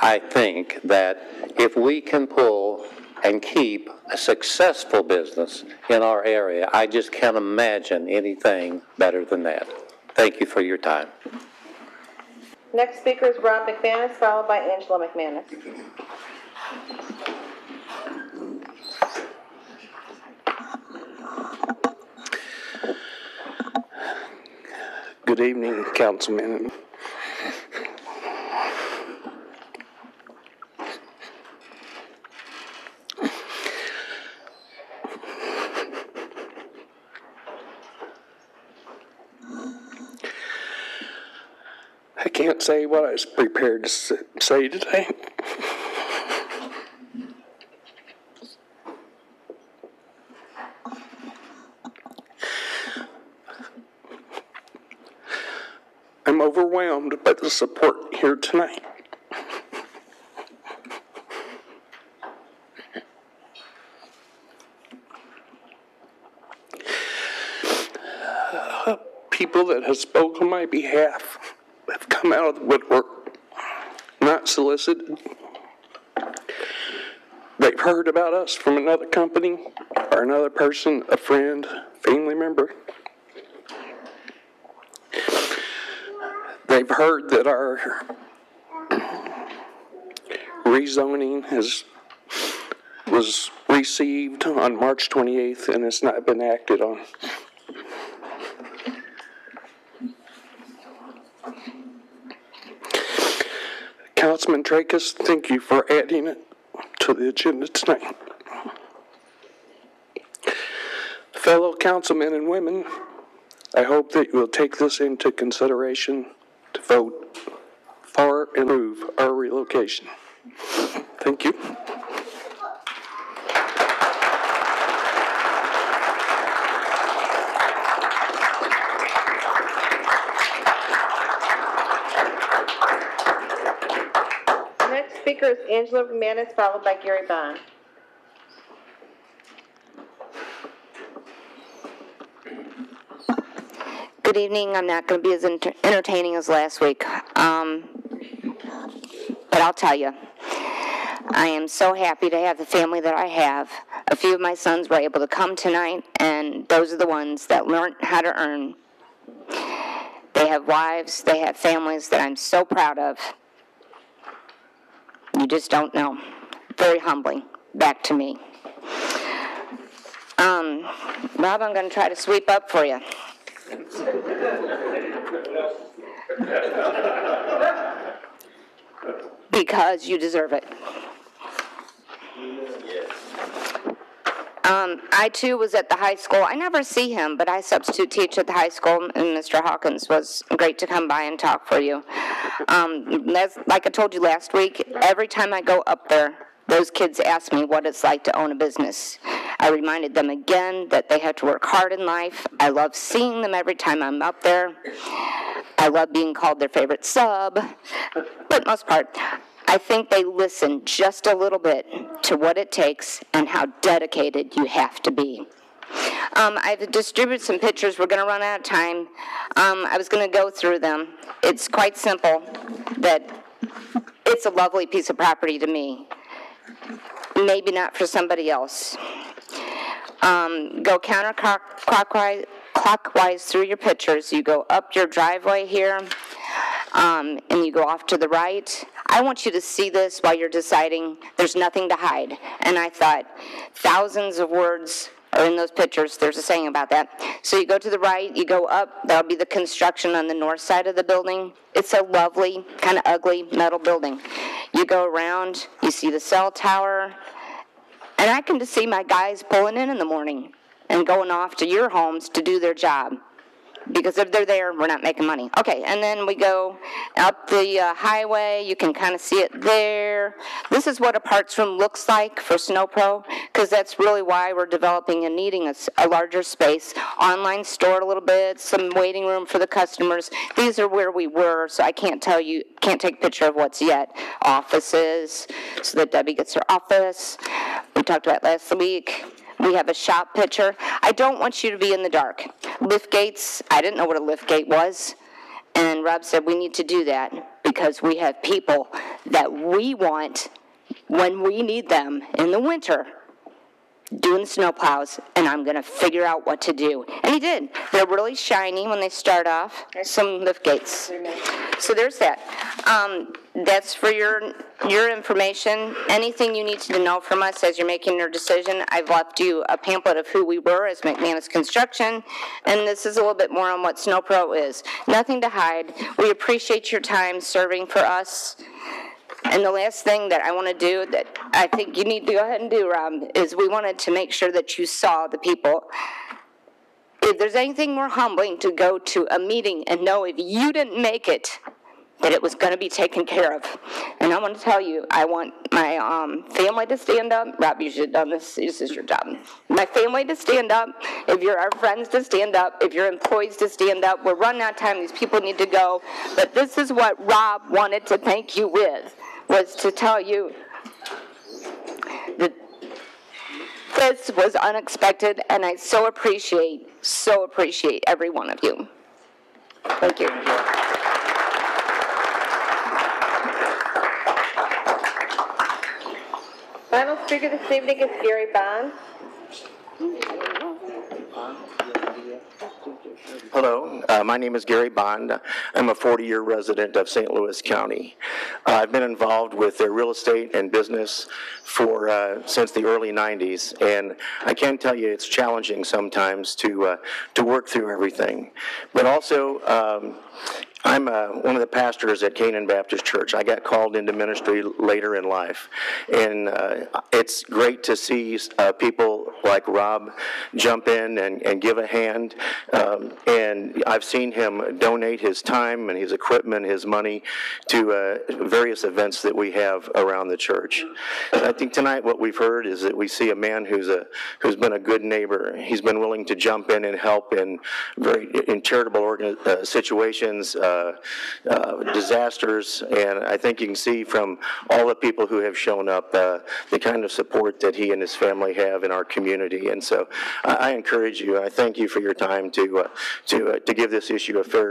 S41: I think that if we can pull and keep a successful business in our area, I just can't imagine anything better than that. Thank you for your time.
S3: Next speaker is Rob McManus, followed by Angela McManus.
S42: Good evening, Councilman. Can't say what I was prepared to say today. I'm overwhelmed by the support here tonight. People that have spoken on my behalf have come out of the woodwork, not solicited. They've heard about us from another company or another person, a friend, family member. They've heard that our rezoning has was received on March 28th and it's not been acted on. Councilman Trakas, thank you for adding it to the agenda tonight. Fellow councilmen and women, I hope that you will take this into consideration to vote for and approve our relocation. Thank you.
S3: The next speaker is Angela McManus, followed by Gary Bond.
S43: Good evening. I'm not going to be as enter- entertaining as last week. Um, but I'll tell you, I am so happy to have the family that I have. A few of my sons were able to come tonight, and those are the ones that learned how to earn. They have wives, they have families that I'm so proud of. You just don't know. Very humbling. Back to me. Um, Rob, I'm going to try to sweep up for you. (laughs) Because you deserve it. Um, I too was at the high school. I never see him, but I substitute teach at the high school, and Mr. Hawkins was great to come by and talk for you. Um, like I told you last week, every time I go up there, those kids ask me what it's like to own a business. I reminded them again that they have to work hard in life. I love seeing them every time I'm up there. I love being called their favorite sub, but most part, I think they listen just a little bit to what it takes and how dedicated you have to be. Um, I've distributed some pictures. We're going to run out of time. Um, I was going to go through them. It's quite simple that it's a lovely piece of property to me. Maybe not for somebody else. Um, go counterclockwise clockwise through your pictures. You go up your driveway here, um, and you go off to the right. I want you to see this while you're deciding. There's nothing to hide. And I thought, thousands of words are in those pictures. There's a saying about that. So you go to the right, you go up. That'll be the construction on the north side of the building. It's a lovely, kind of ugly metal building. You go around, you see the cell tower, and I can just see my guys pulling in in the morning and going off to your homes to do their job. Because if they're there, we're not making money. Okay, and then we go up the uh, highway. You can kind of see it there. This is what a parts room looks like for SnowPro, because that's really why we're developing and needing a larger space. Online store a little bit, some waiting room for the customers. These are where we were, so I can't tell you, can't take a picture of what's yet. Offices, so that Debbie gets her office. We talked about last week. We have a shop picture. I don't want you to be in the dark. Lift gates, I didn't know what a lift gate was. And Rob said, we need to do that because we have people that we want when we need them in the winter doing snow plows and I'm going to figure out what to do. And he did. They're really shiny when they start off. Some lift gates. So there's that. Um, that's for your your information. Anything you need to know from us as you're making your decision, I've left you a pamphlet of who we were as McManus Construction, and this is a little bit more on what SnowPro is. Nothing to hide. We appreciate your time serving for us. And the last thing that I want to do that I think you need to go ahead and do, Rob, is we wanted to make sure that you saw the people. If there's anything more humbling to go to a meeting and know if you didn't make it, that it was going to be taken care of. And I want to tell you, I want my um, family to stand up. Rob, you should have done this. This is your job. My family to stand up. If you're our friends to stand up. If your employees to stand up. We're running out of time. These people need to go. But this is what Rob wanted to thank you with, was to tell you that this was unexpected, and I so appreciate, so appreciate every one of you. Thank you.
S3: Final speaker this evening is Gary Bond.
S28: Hello,
S22: Uh, my name is Gary Bond. I'm a 40-year resident of St. Louis County. Uh, I've been involved with uh, real estate and business for uh, since the early 90s, and I can tell you it's challenging sometimes to uh, to work through everything. But also, um, I'm uh, one of the pastors at Canaan Baptist Church. I got called into ministry later in life, and uh, it's great to see uh, people like Rob jump in and, and give a hand. Um, and I've seen him donate his time and his equipment, his money to uh, various events that we have around the church. And I think tonight what we've heard is that we see a man who's a who's been a good neighbor. He's been willing to jump in and help in very in charitable organ, uh, situations. Uh, uh, disasters, and I think you can see from all the people who have shown up uh, the kind of support that he and his family have in our community. And so I, I encourage you, I thank you for your time to uh, to to give this issue a fair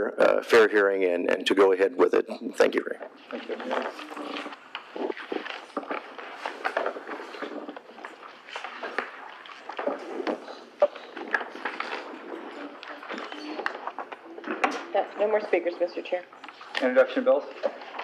S22: fair hearing and, and to go ahead with it. Thank you, Ray.
S2: Thank you.
S3: Yeah, No more speakers, Mr. Chair.
S2: Introduction bills?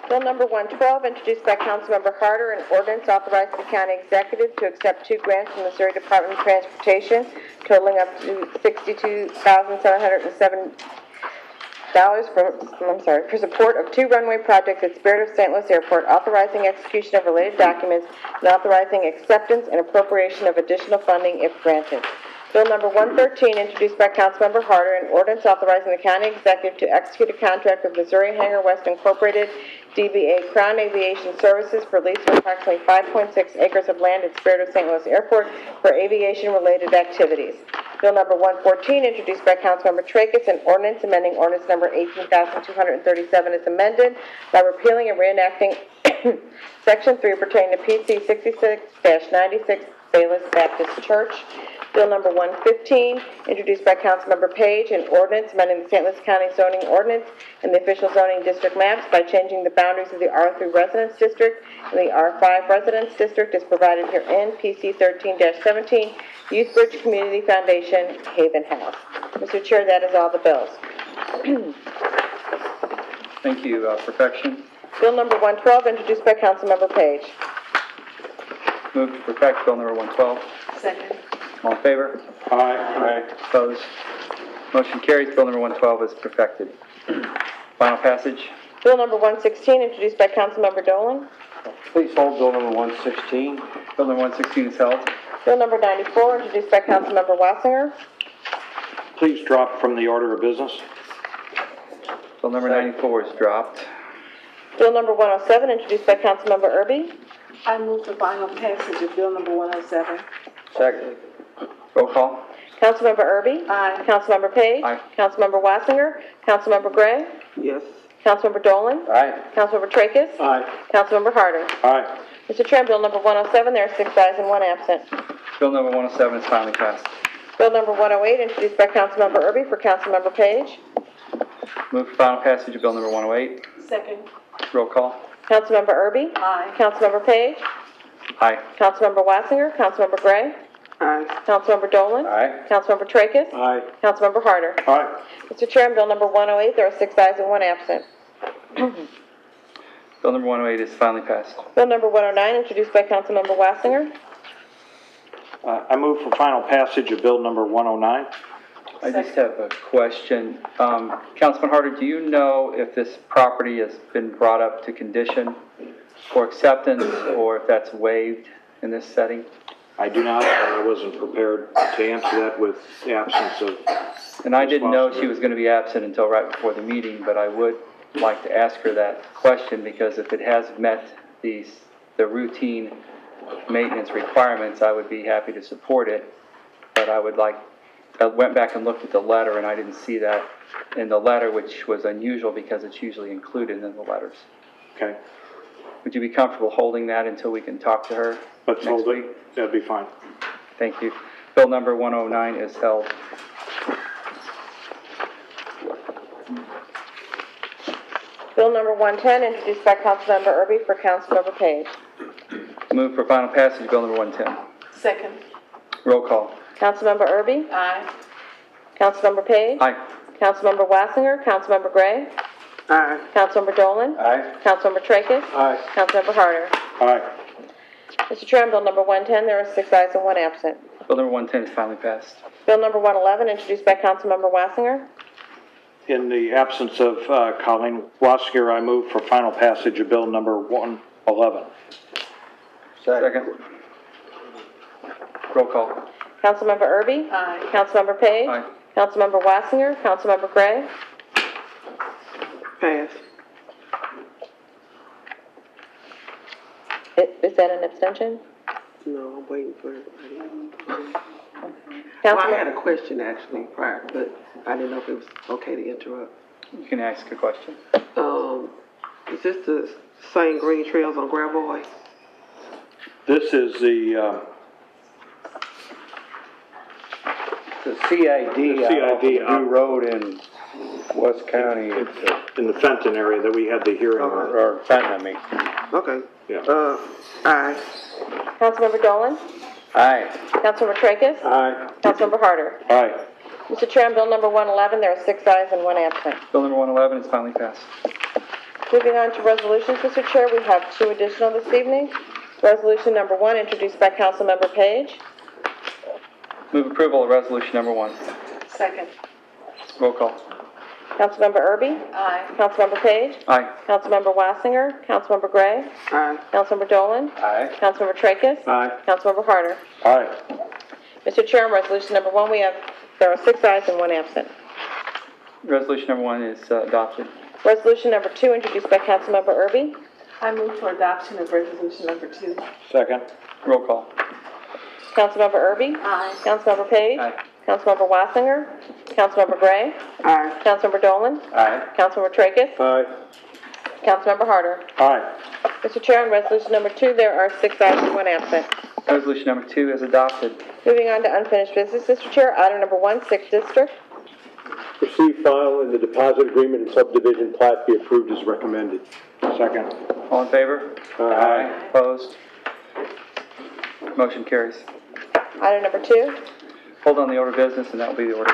S3: Bill number 112, introduced by Councilmember Harder, an ordinance authorizing the county executive to accept two grants from the Missouri Department of Transportation totaling up to $62,707 for, I'm sorry, for support of two runway projects at Spirit of St. Louis Airport, authorizing execution of related documents and authorizing acceptance and appropriation of additional funding if granted. Bill number 113, introduced by Councilmember Harder, an ordinance authorizing the county executive to execute a contract with Missouri Hangar West Incorporated, DBA Crown Aviation Services for lease of approximately 5.6 acres of land at Spirit of St. Louis Airport for aviation-related activities. Bill number 114, introduced by Councilmember Trakas, an ordinance amending ordinance number 18,237 is amended by repealing and reenacting (coughs) Section 3 pertaining to PC 66-96 Bayless Baptist Church. Bill number 115, introduced by Councilmember Page, an ordinance amending the St. Louis County zoning ordinance and the official zoning district maps by changing the boundaries of the R3 Residence District and the R5 Residence District as provided herein, PC 13-17, Youth Bridge Community Foundation, Haven House. Mr. Chair, that is all the bills. (clears throat)
S2: Thank you, uh, Perfection.
S3: Bill number 112, introduced by Councilmember Page.
S2: Move to perfect Bill number 112.
S3: Second.
S2: All in favor? Aye. Aye. Opposed? Motion carries. Bill number 112 is perfected. Final passage.
S3: Bill number 116, introduced by Councilmember Dolan.
S2: Please hold Bill number 116. Bill number 116 is held.
S3: Bill number 94, introduced by Councilmember Wasinger.
S10: Please drop from the order of business.
S2: Bill number 94 is dropped.
S3: Bill number 107, introduced by Councilmember Erby.
S44: I move the final passage of bill number 107.
S2: Second. Roll call.
S3: Councilmember Erby? Aye. Councilmember Page?
S2: Aye.
S3: Councilmember Wasinger? Councilmember Gray?
S44: Yes.
S3: Councilmember Dolan?
S2: Aye.
S3: Councilmember Trakas?
S10: Aye.
S3: Councilmember Harder?
S10: Aye.
S3: Mr. Chair, on bill number 107, there are six ayes and one absent.
S2: Bill number 107 is finally passed.
S3: Bill number 108, introduced by Councilmember Erby for Councilmember Page.
S2: Move for final passage of Bill number 108.
S44: Second.
S2: Roll call.
S3: Councilmember Erby?
S44: Aye.
S3: Councilmember Page?
S2: Aye.
S3: Councilmember Wasinger? Councilmember Gray?
S44: Aye.
S3: Councilmember Dolan?
S2: Aye.
S3: Councilmember Trakas?
S10: Aye.
S3: Councilmember Harder?
S10: Aye.
S3: Mr. Chair, on bill number 108, there are six ayes and one absent. (clears throat)
S2: Bill number 108 is finally passed.
S3: Bill number 109, introduced by Councilmember Wasinger.
S10: Uh, I move for final passage of bill number 109.
S2: I just have a question. Um, Councilman Harder, do you know if this property has been brought up to condition for acceptance or if that's waived in this setting?
S10: I do not, I wasn't prepared to answer that with the absence of.
S2: And I didn't know she was going to be absent until right before the meeting, but I would like to ask her that question because if it has met these, the routine maintenance requirements, I would be happy to support it. But I would like, I went back and looked at the letter and I didn't see that in the letter, which was unusual because it's usually included in the letters.
S10: Okay.
S2: Would you be comfortable holding that until we can talk to her
S10: Let's
S2: next
S10: hold
S2: week?
S10: it, that'd be fine.
S2: Thank you. Bill number 109 is held.
S3: Bill number 110, introduced by Councilmember Erby for Councilmember Page.
S2: Move for final passage, Bill number 110.
S44: Second.
S2: Roll call.
S3: Councilmember Erby?
S44: Aye.
S3: Councilmember Page?
S2: Aye.
S3: Councilmember Wasinger, Councilmember Gray,
S44: Aye.
S3: Councilmember Dolan,
S44: Aye.
S3: Councilmember Trakas,
S44: Aye.
S3: Councilmember Harder.
S42: Aye.
S3: Mr. Chair, on bill number 110, there are six ayes and one absent.
S2: Bill number 110 is finally passed.
S3: Bill number 111, introduced by Councilmember Wasinger.
S45: In the absence of uh, Colleen Wasinger, I move for final passage of Bill number 111.
S2: Second. Roll call.
S3: Councilmember Erby? Aye. Councilmember Page?
S2: Aye.
S3: Councilmember Wasinger, Councilmember Gray?
S44: Pass.
S3: I- Is that an abstention?
S44: No, I'm waiting for everybody. Well, I
S3: Councilman-
S44: had a question actually prior, but I didn't know if it was okay to interrupt.
S2: You can ask a question.
S44: Um, is this the same green trails on Gravois?
S45: This is the, um,
S46: The CID
S45: The
S46: out off of
S45: CID
S46: New Road in West County.
S45: in the Fenton area that we had the hearing on.
S46: Or Fenton, I mean.
S44: Okay.
S45: Yeah.
S44: Uh, aye.
S3: Councilmember Dolan?
S46: Aye.
S3: Councilmember Trakas?
S45: Aye.
S3: Councilmember Harder?
S45: Aye.
S3: Mr. Chair, on bill number 111, there are six ayes and one absent.
S2: Bill number 111 is finally passed.
S3: Moving on to resolutions, Mr. Chair, we have two additional this evening. Resolution number one, introduced by Councilmember Page.
S2: Move approval of resolution number one.
S3: Second.
S2: Roll call.
S3: Councilmember Erby? Aye. Councilmember Page?
S2: Aye.
S3: Councilmember Wasinger? Councilmember Gray?
S44: Aye.
S3: Councilmember Dolan?
S46: Aye.
S3: Councilmember Trakas?
S45: Aye.
S3: Councilmember Harder?
S45: Aye.
S3: Mr. Chair, on resolution number one, we have, there are six ayes and one absent.
S2: Resolution number one is uh, adopted.
S3: Resolution number two, introduced by Councilmember Erby.
S44: I move for adoption of resolution number two.
S45: Second.
S2: Roll call.
S3: Councilmember Erby? Aye. Councilmember Page?
S2: Aye.
S3: Councilmember Wasinger? Councilmember Gray?
S44: Aye.
S3: Councilmember Dolan?
S46: Aye.
S3: Councilmember Trakas?
S45: Aye.
S3: Councilmember Harder?
S45: Aye.
S3: Mr. Chair, on resolution number two, there are six ayes and one absent.
S2: Resolution number two is adopted.
S3: Moving on to unfinished business, Mr. Chair, item number one, sixth district.
S45: Receive, file, and the deposit agreement and subdivision plat be approved as recommended. Second.
S2: All in favor?
S45: Aye.
S2: Opposed? Motion carries.
S3: Item number two.
S2: Hold on the order of business, and that will be the order.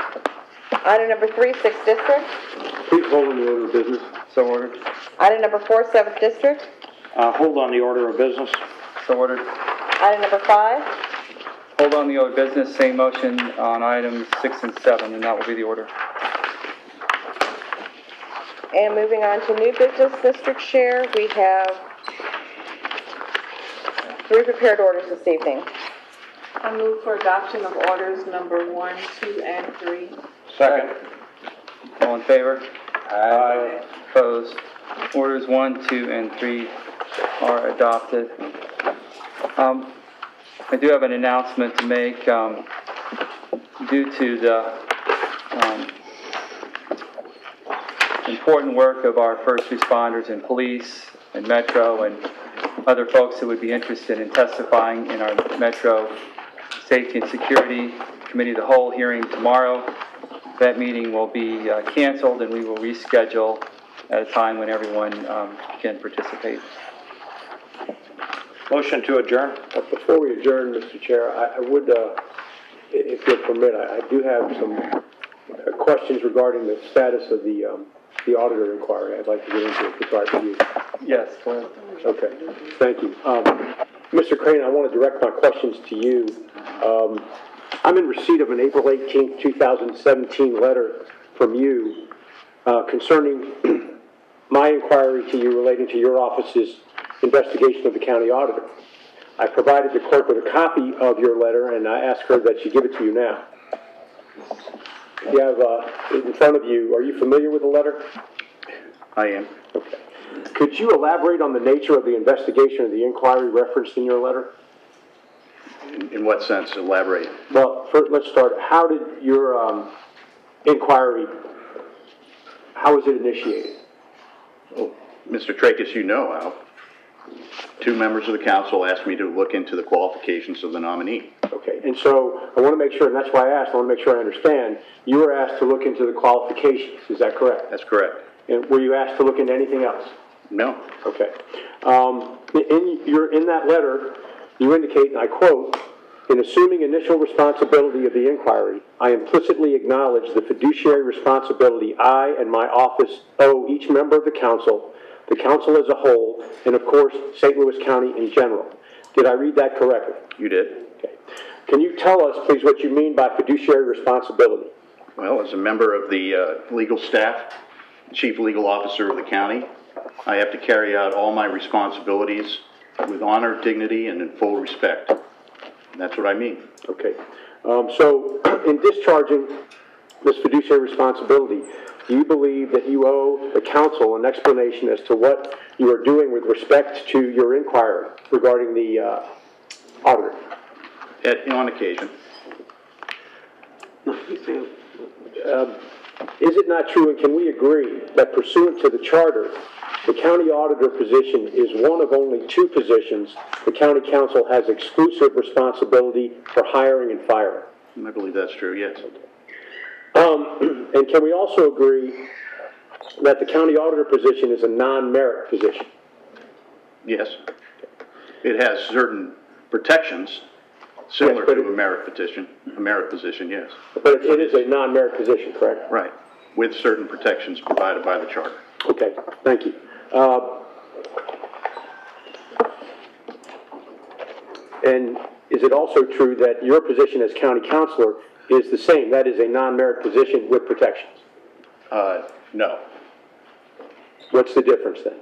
S3: Item number three, sixth district.
S45: Please hold on the order of business.
S2: So ordered.
S3: Item number four, seventh district.
S45: Uh, hold on the order of business.
S2: So ordered.
S3: Item number five.
S2: Hold on the order of business, same motion on items six and seven, and that will be the order.
S3: And moving on to new business, district Chair, we have three prepared orders this evening.
S44: I move for adoption of orders number one, two, and three.
S45: Second.
S2: All in favor?
S45: Aye.
S2: Opposed? Orders one, two, and three are adopted. Um, I do have an announcement to make, um, due to the, um, important work of our first responders and police and Metro and other folks who would be interested in testifying in our Metro Safety and Security Committee of the Whole hearing tomorrow. That meeting will be uh, canceled and we will reschedule at a time when everyone um, can participate.
S45: Motion to adjourn.
S11: Uh, Before we adjourn, Mr. Chair, I I would, uh, if you'll permit, I I do have some uh, questions regarding the status of the um, the auditor inquiry. I'd like to get into if it's all right with you.
S2: Yes, go.
S11: Okay, thank you. Um, Mr. Krane, I want to direct my questions to you. Um, I'm in receipt of an April 18, 2017 letter from you uh, concerning (clears throat) my inquiry to you relating to your office's investigation of the county auditor. I provided the clerk with a copy of your letter, and I asked her that she give it to you now. You have uh, in front of you, are you familiar with the letter?
S45: I am.
S11: Okay. Could you elaborate on the nature of the investigation or the inquiry referenced in your letter?
S47: In what sense? Elaborate.
S11: Well, first, let's start. How did your um, inquiry, how was it initiated?
S47: Mr. Trakas, you know how. Two members of the council asked me to look into the qualifications of the nominee.
S11: Okay, and so I want to make sure, and that's why I asked, I want to make sure I understand. You were asked to look into the qualifications, is that correct?
S47: That's correct.
S11: And were you asked to look into anything else?
S47: No.
S11: Okay. Um, in your, in that letter, you indicate, and I quote, In assuming initial responsibility of the inquiry, I implicitly acknowledge the fiduciary responsibility I and my office owe each member of the council, the council as a whole, and of course, St. Louis County in general. Did I read that correctly?
S47: You did.
S11: Okay. Can you tell us, please, what you mean by fiduciary responsibility?
S47: Well, as a member of the uh, legal staff, chief legal officer of the county, I have to carry out all my responsibilities with honor, dignity, and in full respect. And that's what I mean.
S11: Okay. Um, so, (clears throat) in discharging this fiduciary responsibility, do you believe that you owe the council an explanation as to what you are doing with respect to your inquiry regarding the uh, auditor?
S47: At, on occasion. (laughs)
S11: Um, Is it not true, and can we agree, that pursuant to the charter, the county auditor position is one of only two positions the county council has exclusive responsibility for hiring and firing?
S47: I believe that's true, yes.
S11: Um, (clears throat) and can we also agree that the county auditor position is a non-merit position?
S47: Yes. It has certain protections similar to a merit petition, a merit position, yes.
S11: But it is a non-merit position, correct?
S47: Right, with certain protections provided by the charter.
S11: Okay, thank you. Uh, And is it also true that your position as county councilor is the same? That is a non-merit position with protections?
S47: Uh, no,
S11: What's the difference then?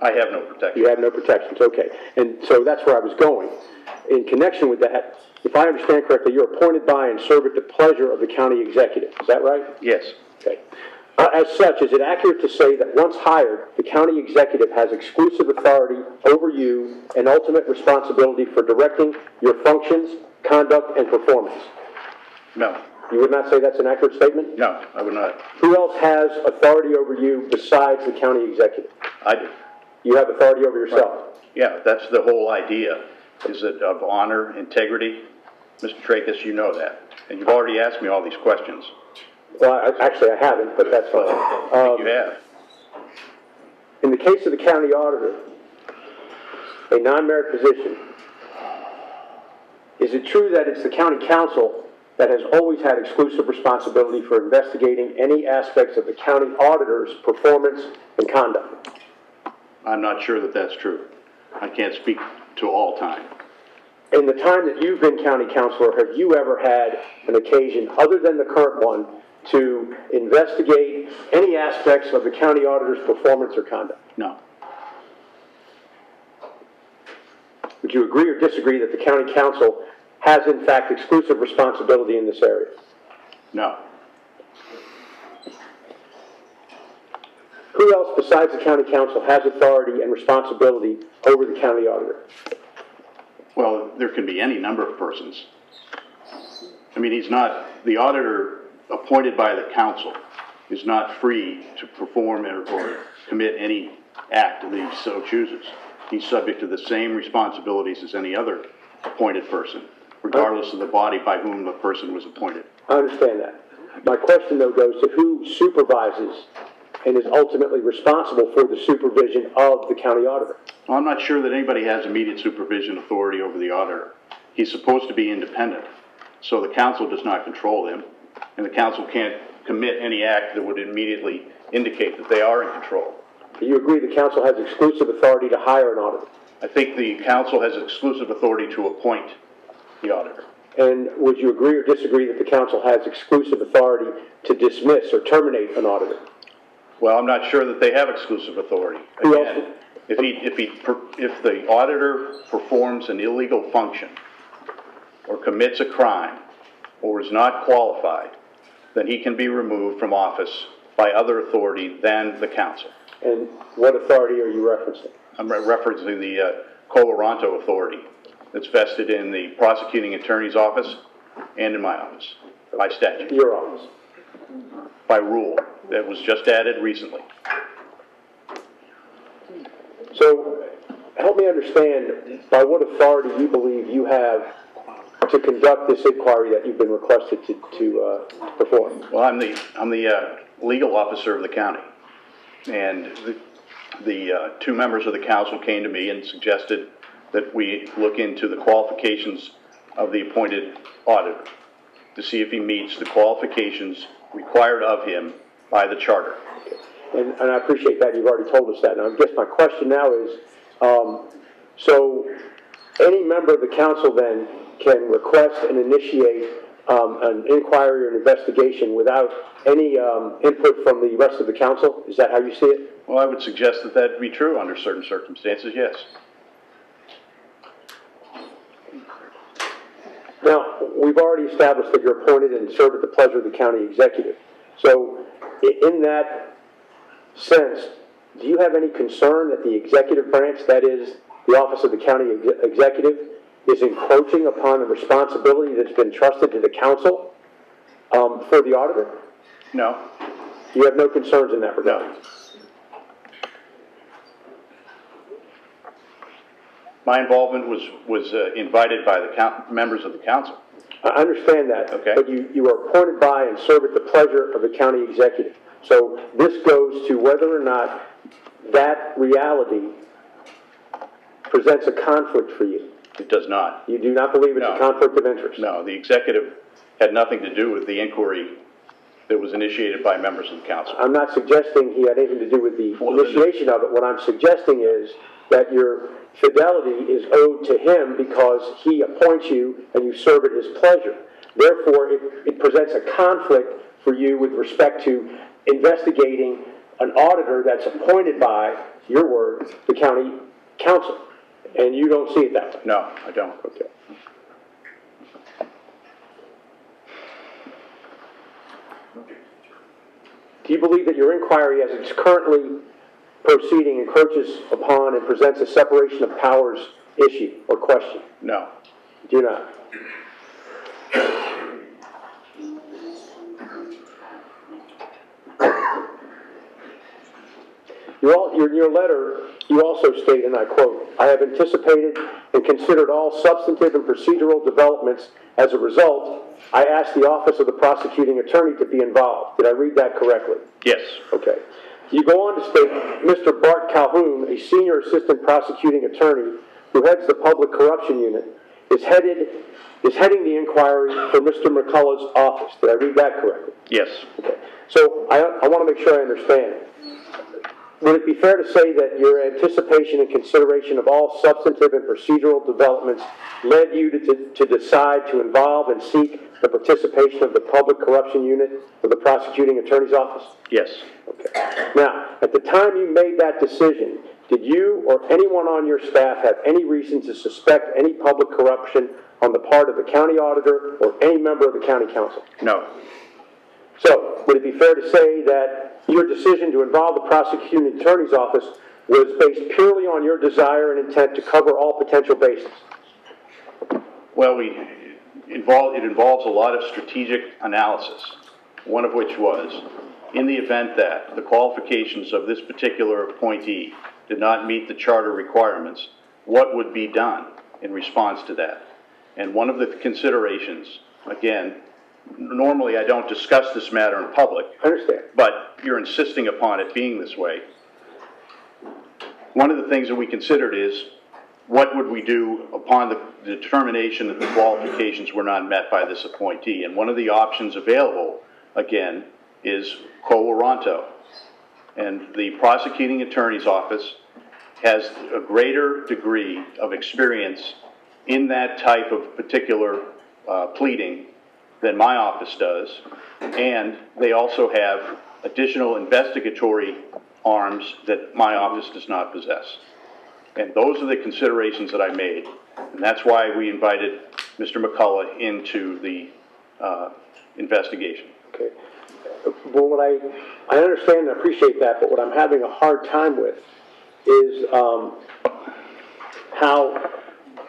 S47: I have no protection.
S11: You have no protections, okay. And so that's where I was going. In connection with that, if I understand correctly, you're appointed by and serve at the pleasure of the county executive, is that right?
S47: Yes.
S11: Okay. Uh, As such, is it accurate to say that once hired, the county executive has exclusive authority over you and ultimate responsibility for directing your functions, conduct, and performance?
S47: No,
S11: You would not say that's an accurate statement?
S47: no, I would not.
S11: Who else has authority over you besides the county executive?
S47: I do.
S11: You have authority over yourself?
S47: Yeah, that's the whole idea, is it of honor, integrity? Mr. Trakas, you know that, and you've already asked me all these questions.
S11: Well, I- actually, I haven't, but that's fine. Um,
S47: You have.
S11: In the case of the county auditor, a non-merit position, is it true that it's the county council that has always had exclusive responsibility for investigating any aspects of the county auditor's performance and conduct?
S47: I'm not sure that that's true. I can't speak to all time.
S11: In the time that you've been county councilor, have you ever had an occasion, other than the current one, to investigate any aspects of the county auditor's performance or conduct?
S47: No.
S11: Would you agree or disagree that the county council has in fact exclusive responsibility in this area?
S47: No.
S11: Who else besides the county council has authority and responsibility over the county auditor?
S47: Well, there can be any number of persons. I mean, he's not, the auditor appointed by the council is not free to perform or- or commit any act that he so chooses. He's subject to the same responsibilities as any other appointed person, regardless of the body by whom the person was appointed.
S11: I understand that. My question though goes to who supervises and is ultimately responsible for the supervision of the county auditor?
S47: Well, I'm not sure that anybody has immediate supervision authority over the auditor. He's supposed to be independent, so the council does not control him, and the council can't commit any act that would immediately indicate that they are in control.
S11: Do you agree the council has exclusive authority to hire an auditor?
S47: I think the council has exclusive authority to appoint the auditor.
S11: And would you agree or disagree that the council has exclusive authority to dismiss or terminate an auditor?
S47: Well, I'm not sure that they have exclusive authority.
S11: Who else?
S47: Again, if he, if he, per- if the auditor performs an illegal function, or commits a crime, or is not qualified, then he can be removed from office by other authority than the council.
S11: And what authority are you referencing?
S47: I'm re- referencing the uh, quo warranto authority that's vested in the prosecuting attorney's office and in my office, by statute.
S11: Your office?
S47: By rule, that was just added recently.
S11: So, help me understand by what authority you believe you have to conduct this inquiry that you've been requested to, to, uh, perform?
S47: Well, I'm the, I'm the uh, legal officer of the county. And the, the uh, two members of the council came to me and suggested that we look into the qualifications of the appointed auditor to see if he meets the qualifications required of him by the charter.
S11: And, and I appreciate that, you've already told us that. Now, I guess my question now is, um, so any member of the council then can request and initiate um, an inquiry or an investigation without any um, input from the rest of the council? Is that how you see it?
S47: Well, I would suggest that that be true under certain circumstances, yes.
S11: Now, we've already established that you're appointed and serve at the pleasure of the county executive. So in that sense, do you have any concern that the executive branch, that is, the office of the county ex- executive, is encroaching upon the responsibility that's been trusted to the council um, for the auditor?
S47: No.
S11: You have no concerns in that regard?
S47: My involvement was, was uh, invited by the members of the council.
S11: I understand that. Okay. But you, you are appointed by and serve at the pleasure of the county executive. So this goes to whether or not that reality presents a conflict for you.
S47: It does not.
S11: You do not believe it's a conflict of interest?
S47: No, the executive had nothing to do with the inquiry that was initiated by members of the council.
S11: I'm not suggesting he had anything to do with the initiation of it. What I'm suggesting is that your fidelity is owed to him because he appoints you and you serve at his pleasure. Therefore, it, it presents a conflict for you with respect to investigating an auditor that's appointed by, your word, the county council. And you don't see it that way?
S47: No, I don't.
S11: Okay. Do you believe that your inquiry as it's currently proceeding encroaches upon and presents a separation of powers issue or question?
S47: No.
S11: Do you not? You all, your, your letter, you also state, and I quote, I have anticipated and considered all substantive and procedural developments. As a result, I asked the Office of the Prosecuting Attorney to be involved. Did I read that correctly?
S47: Yes.
S11: Okay. You go on to state, Mr. Bart Calhoun, a senior assistant prosecuting attorney who heads the public corruption unit, is headed, is heading the inquiry for Mr. McCulloch's office. Did I read that correctly?
S47: Yes.
S11: Okay. So I, I want to make sure I understand. Would it be fair to say that your anticipation and consideration of all substantive and procedural developments led you to, to, to decide to involve and seek the participation of the public corruption unit of the prosecuting attorney's office?
S47: Yes. Okay.
S11: Now, at the time you made that decision, did you or anyone on your staff have any reason to suspect any public corruption on the part of the county auditor or any member of the county council?
S47: No.
S11: So, would it be fair to say that your decision to involve the prosecuting attorney's office was based purely on your desire and intent to cover all potential bases?
S47: Well, we involve, it involves a lot of strategic analysis, one of which was, in the event that the qualifications of this particular appointee did not meet the charter requirements, what would be done in response to that? And one of the considerations, again, normally I don't discuss this matter in public.
S11: I understand.
S47: But you're insisting upon it being this way. One of the things that we considered is, what would we do upon the determination that the qualifications were not met by this appointee? And one of the options available, again, is quo warranto. And the prosecuting attorney's office has a greater degree of experience in that type of particular uh, pleading than my office does. And they also have additional investigatory arms that my office does not possess. And those are the considerations that I made. And that's why we invited Mr. McCulloch into the uh, investigation.
S11: Okay. Well, what I, I understand and appreciate that, but what I'm having a hard time with is um, how,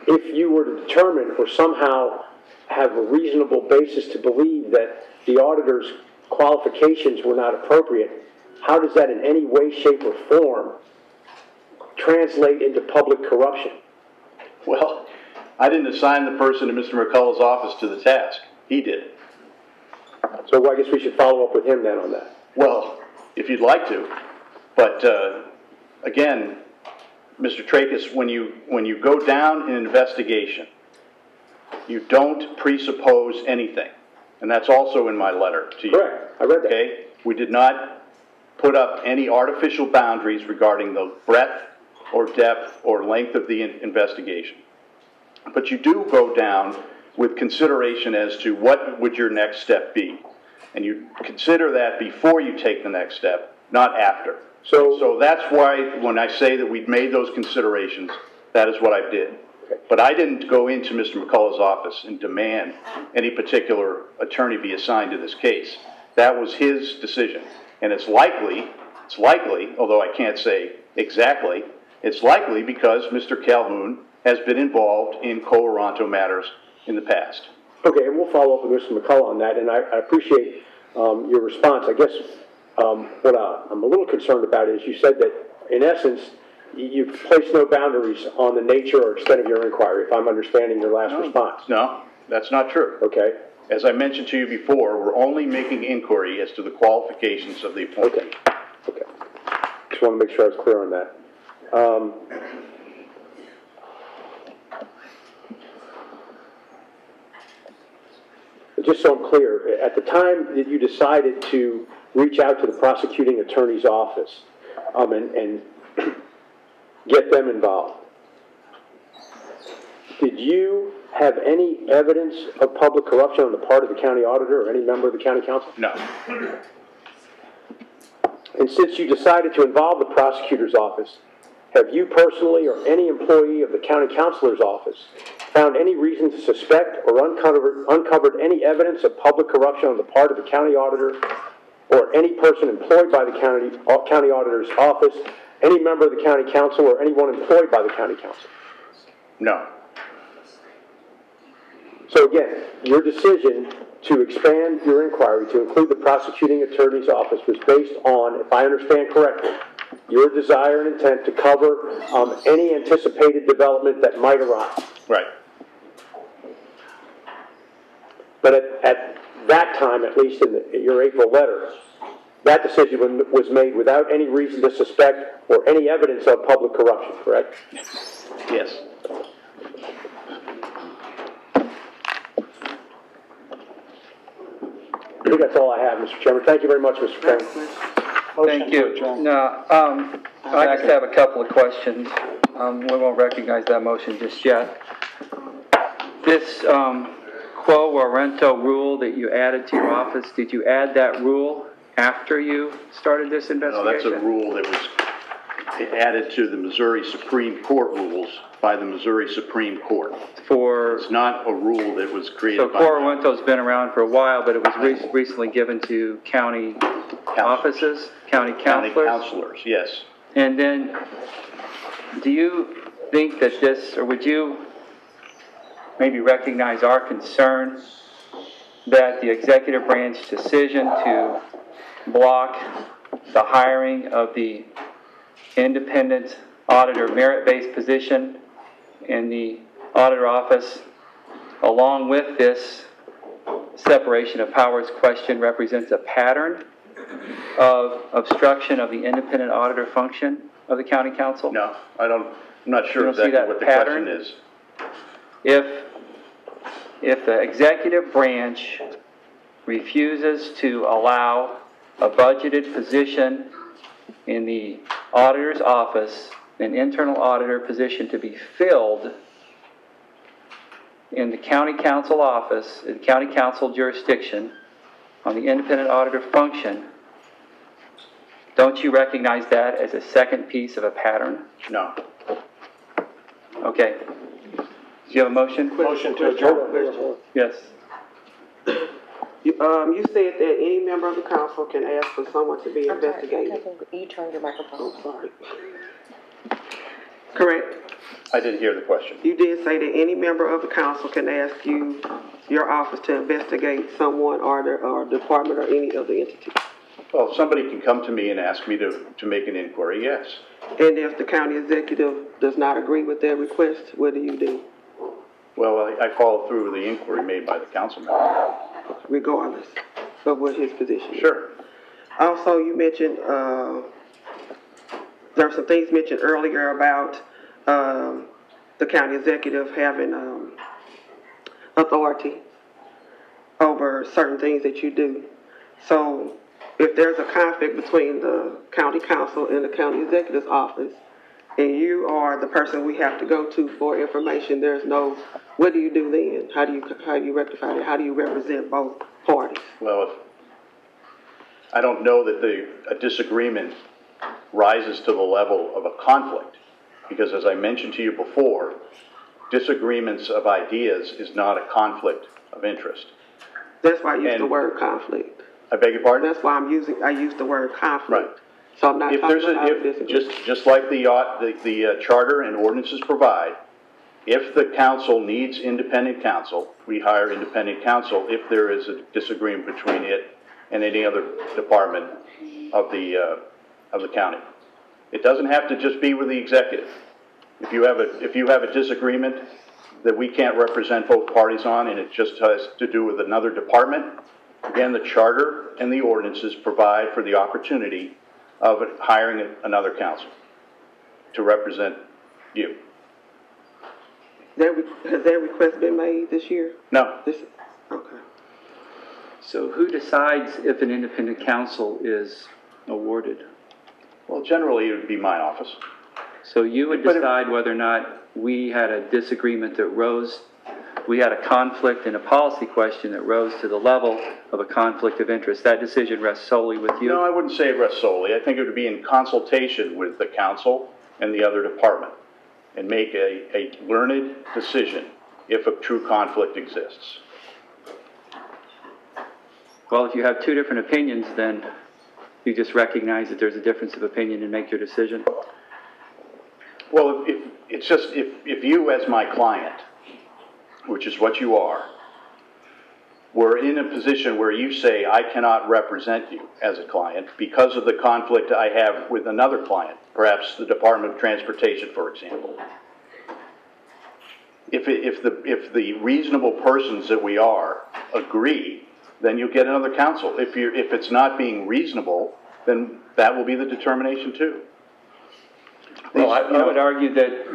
S11: if you were to determine or somehow have a reasonable basis to believe that the auditor's qualifications were not appropriate, how does that in any way, shape, or form translate into public corruption?
S47: Well, I didn't assign the person in Mr. McCulloch's office to the task. He did.
S11: So I guess we should follow up with him then on that.
S47: Well, if you'd like to. But uh, again, Mr. Trakas, when you, when you go down an investigation, You don't presuppose anything. And that's also in my letter to you.
S11: Correct. I read that.
S47: Okay? We did not put up any artificial boundaries regarding the breadth or depth or length of the in- investigation. But you do go down with consideration as to what would your next step be. And you consider that before you take the next step, not after.
S11: So,
S47: So that's why, when I say that we've made those considerations, that is what I did. But I didn't go into Mr. McCulloch's office and demand any particular attorney be assigned to this case. That was his decision. And it's likely, it's likely, although I can't say exactly, it's likely because Mr. Calhoun has been involved in quo warranto matters in the past.
S11: Okay, and we'll follow up with Mr. McCulloch on that, and I, I appreciate, um, your response. I guess, um, what I, I'm a little concerned about is you said that, in essence, you, you've placed no boundaries on the nature or extent of your inquiry, if I'm understanding your last response.
S47: No, that's not true.
S11: Okay.
S47: As I mentioned to you before, we're only making inquiry as to the qualifications of the appointee.
S11: Just want to make sure I was clear on that. Um, Just so I'm clear, at the time that you decided to reach out to the prosecuting attorney's office um, and, and (clears throat) get them involved, did you have any evidence of public corruption on the part of the county auditor or any member of the county council?
S47: No.
S11: And since you decided to involve the prosecutor's office, have you personally or any employee of the county counselor's office found any reason to suspect or uncovered, uncovered any evidence of public corruption on the part of the county auditor or any person employed by the county, uh, county auditor's office, any member of the county council, or anyone employed by the county council?
S47: No.
S11: So again, your decision to expand your inquiry to include the prosecuting attorney's office was based on, if I understand correctly, your desire and intent to cover um, any anticipated development that might arise.
S47: Right.
S11: But at, at that time, at least in, the, in your April letter, that decision was- was made without any reason to suspect or any evidence of public corruption, correct?
S47: Yes.
S11: I think that's all I have, Mr. Chairman. Thank you very much, Mr. Krane.
S2: Thank you. Now, um, I just have a couple of questions. Um, we won't recognize that motion just yet. This, um, quo warranto rule that you added to your office, did you add that rule after you started this
S47: No,
S2: investigation?
S47: that's a rule that was added to the Missouri Supreme Court rules by the Missouri Supreme Court.
S2: For.
S47: It's not a rule that was
S2: So
S47: created by.
S2: quo warranto's been around for a while, but it was re- recently given to county offices, county
S47: County
S2: counselors?
S47: counselors, yes.
S2: And then, do you think that this, or would you maybe recognize our concern that the executive branch decision to block the hiring of the independent auditor merit-based position in the auditor office, along with this separation of powers question represents a pattern of obstruction of the independent auditor function of the county council?
S47: No, I don't, I'm not
S2: You
S47: sure
S2: don't see
S47: exactly
S2: that
S47: what the
S2: pattern?
S47: question is.
S2: If, if the executive branch refuses to allow a budgeted position in the auditor's office, an internal auditor position to be filled in the county council office, in county council jurisdiction, on the independent auditor function, don't you recognize that as a second piece of a pattern?
S47: No.
S2: Okay. Do you have a motion?
S11: Motion to adjourn.
S2: Yes.
S48: You, um, you said that any member of the council can ask for someone to be investigated.
S3: You turned your microphone.
S48: sorry. Correct?
S47: I didn't hear the question.
S48: You did say that any member of the council can ask you, your office to investigate someone or the, or department or any other entity.
S47: Well, if somebody can come to me and ask me to, to make an inquiry, yes.
S48: And if the county executive does not agree with their request, what do you do?
S47: Well, I, I follow through with the inquiry made by the council member.
S48: regardless of what his position is.
S47: Sure.
S48: Also, you mentioned, uh, there were some things mentioned earlier about, um, the county executive having, um, authority over certain things that you do. So if there's a conflict between the county council and the county executive's office, and you are the person we have to go to for information, there's no, what do you do then? How do you, how do you rectify that? How do you represent both parties?
S47: Well, if- I don't know that the, a disagreement rises to the level of a conflict, because as I mentioned to you before, disagreements of ideas is not a conflict of interest.
S48: That's why I use the word conflict.
S47: I beg your pardon?
S48: That's why I'm using, I use the word conflict. Right. So I'm not
S47: If
S48: talking
S47: there's a,
S48: about
S47: if,
S48: disagreement.
S47: just, just like the, uh, the, the uh, charter and ordinances provide, if the council needs independent counsel, we hire independent counsel if there is a disagreement between it and any other department of the, uh, of the county. It doesn't have to just be with the executive. If you have a, if you have a disagreement that we can't represent both parties on and it just has to do with another department, again, the charter and the ordinances provide for the opportunity of hiring another council to represent you.
S48: That, re- has that request been made this year?
S47: No.
S48: This, okay.
S2: So who decides if an independent council is awarded?
S47: Well, generally, it would be my office.
S2: So you would decide whether or not we had a disagreement that rose, we had a conflict in a policy question that rose to the level of a conflict of interest. That decision rests solely with you?
S47: No, I wouldn't say it rests solely. I think it would be in consultation with the council and the other department and make a, a learned decision if a true conflict exists.
S2: Well, if you have two different opinions, then you just recognize that there's a difference of opinion and make your decision?
S47: Well, if, it's just, if, if you as my client, which is what you are, were in a position where you say, I cannot represent you as a client because of the conflict I have with another client, perhaps the Department of Transportation, for example. If, if the, if the reasonable persons that we are agree, then you get another counsel. If you're, if it's not being reasonable, then that will be the determination too.
S2: Well, I I would argue that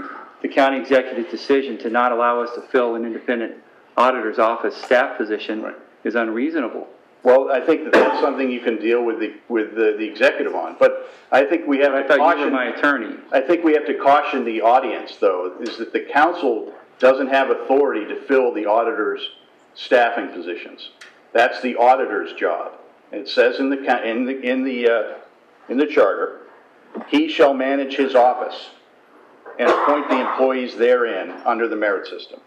S2: the county executive's decision to not allow us to fill an independent auditor's office staff position is unreasonable.
S47: Well, I think that that's something you can deal with the, with the, the executive on, but I think we have to
S2: thought you
S47: caution.
S2: my attorney.
S47: I think we have to caution the audience, though, is that the council doesn't have authority to fill the auditor's staffing positions. That's the auditor's job. It says in the, in the, in the, uh, in the charter, he shall manage his office and appoint the employees therein under the merit system.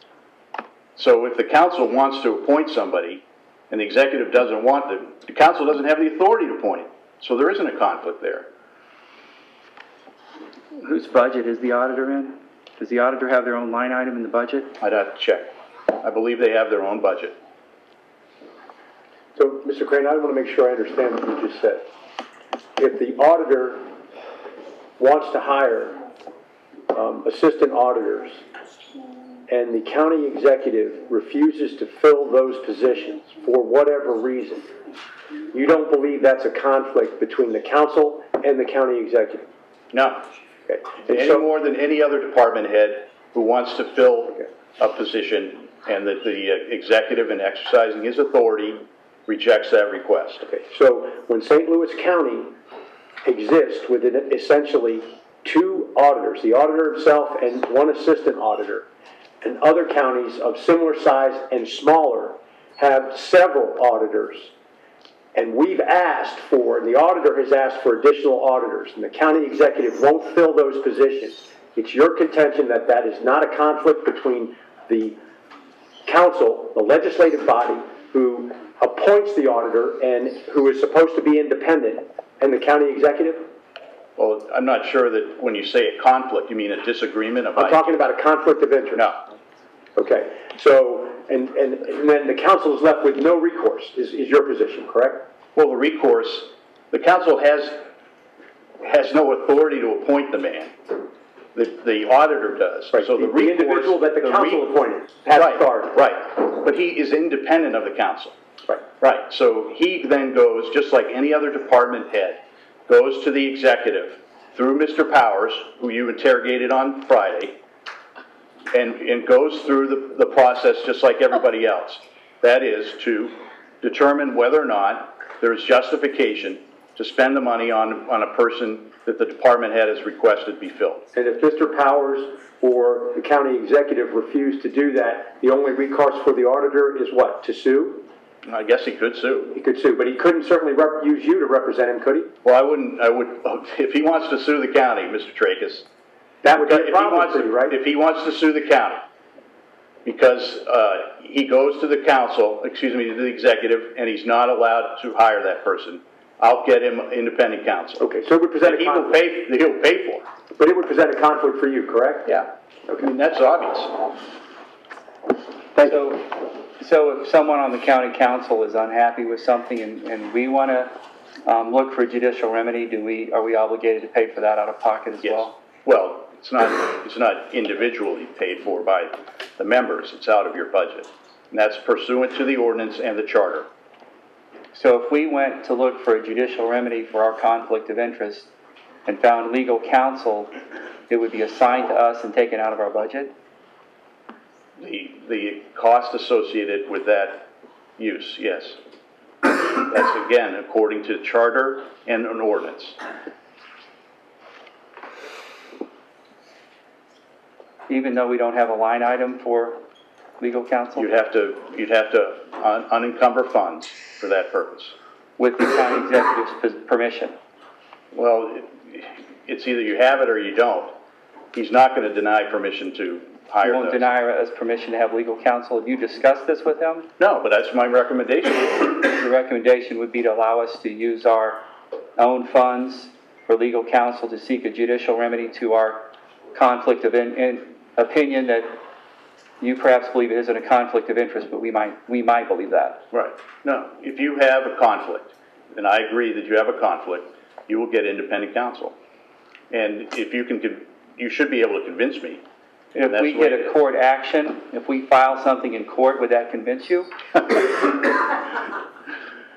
S47: So if the council wants to appoint somebody and the executive doesn't want them, the council doesn't have the authority to appoint him. So there isn't a conflict there.
S2: Whose budget is the auditor in? Does the auditor have their own line item in the budget?
S47: I'd have to check. I believe they have their own budget.
S11: So, Mr. Krane, I want to make sure I understand what you just said. If the auditor wants to hire um, assistant auditors, and the county executive refuses to fill those positions for whatever reason, you don't believe that's a conflict between the council and the county executive?
S47: No.
S11: Okay. And
S47: Any
S11: so-
S47: more than any other department head who wants to fill a position and that the uh, executive in exercising his authority rejects that request.
S11: Okay, so when St. Louis County exists with essentially two auditors, the auditor himself and one assistant auditor, and other counties of similar size and smaller have several auditors, and we've asked for, and the auditor has asked for additional auditors, and the county executive won't fill those positions, it's your contention that that is not a conflict between the council, the legislative body, who appoints the auditor and who is supposed to be independent, and the county executive?
S47: Well, I'm not sure that when you say a conflict, you mean a disagreement of
S11: I'm talking about a conflict of interest.
S47: No.
S11: Okay, so, and, and, and then the council is left with no recourse, is, is your position, correct?
S47: Well, the recourse, the council has, has no authority to appoint the man. The, the auditor does.
S11: Right,
S47: So the
S11: the- the
S47: recourse.
S11: individual that the
S47: re-
S11: council appointed has
S47: Right,
S11: authority.
S47: Right, but he is independent of the council.
S11: Right.
S47: Right, so he then goes, just like any other department head, goes to the executive through Mr. Powers, who you interrogated on Friday, and, and goes through the, the process just like everybody (laughs) else. That is to determine whether or not there's justification to spend the money on, on a person that the department head has requested be filled.
S11: And if Mr. Powers or the county executive refuse to do that, the only recourse for the auditor is what, to sue?
S47: I guess he could sue.
S11: He could sue, but he couldn't certainly rep- use you to represent him, could he?
S47: Well, I wouldn't, I would, (laughs) if he wants to sue the county, Mr. Trakas.
S11: That would be a
S47: if he
S11: problem
S47: wants
S11: for
S47: to-
S11: you, right?
S47: If he wants to sue the county, because, uh, he goes to the council, excuse me, to the executive, and he's not allowed to hire that person, I'll get him independent counsel.
S11: Okay, so it would present a
S47: he will
S11: conflict.
S47: pay, he'll pay for it.
S11: But it would present a conflict for you, correct?
S47: Yeah. I mean, that's obvious.
S2: So, so if someone on the county council is unhappy with something and, and we want to, um, look for judicial remedy, do we, are we obligated to pay for that out of pocket as well?
S47: Well, it's not, it's not individually paid for by the members, it's out of your budget. And that's pursuant to the ordinance and the charter.
S2: So if we went to look for a judicial remedy for our conflict of interest and found legal counsel, it would be assigned to us and taken out of our budget?
S47: The, the cost associated with that use, yes. That's again, according to the charter and an ordinance.
S2: Even though we don't have a line item for legal counsel?
S47: You'd have to, you'd have to un- unencumber funds for that purpose.
S2: With the county executive's permission?
S47: Well, it- it's either you have it or you don't. He's not gonna deny permission to
S2: You
S47: hire
S2: won't
S47: those.
S2: deny us permission to have legal counsel? Have you discussed this with him?
S47: No, but that's my recommendation.
S2: The recommendation would be to allow us to use our own funds for legal counsel to seek a judicial remedy to our conflict of in, in, opinion that you perhaps believe it isn't a conflict of interest, but we might, we might believe that.
S47: Right. No, if you have a conflict, and I agree that you have a conflict, you will get independent counsel. And if you can, you should be able to convince me.
S2: If we get a court action, if we file something in court, would that convince you? (laughs)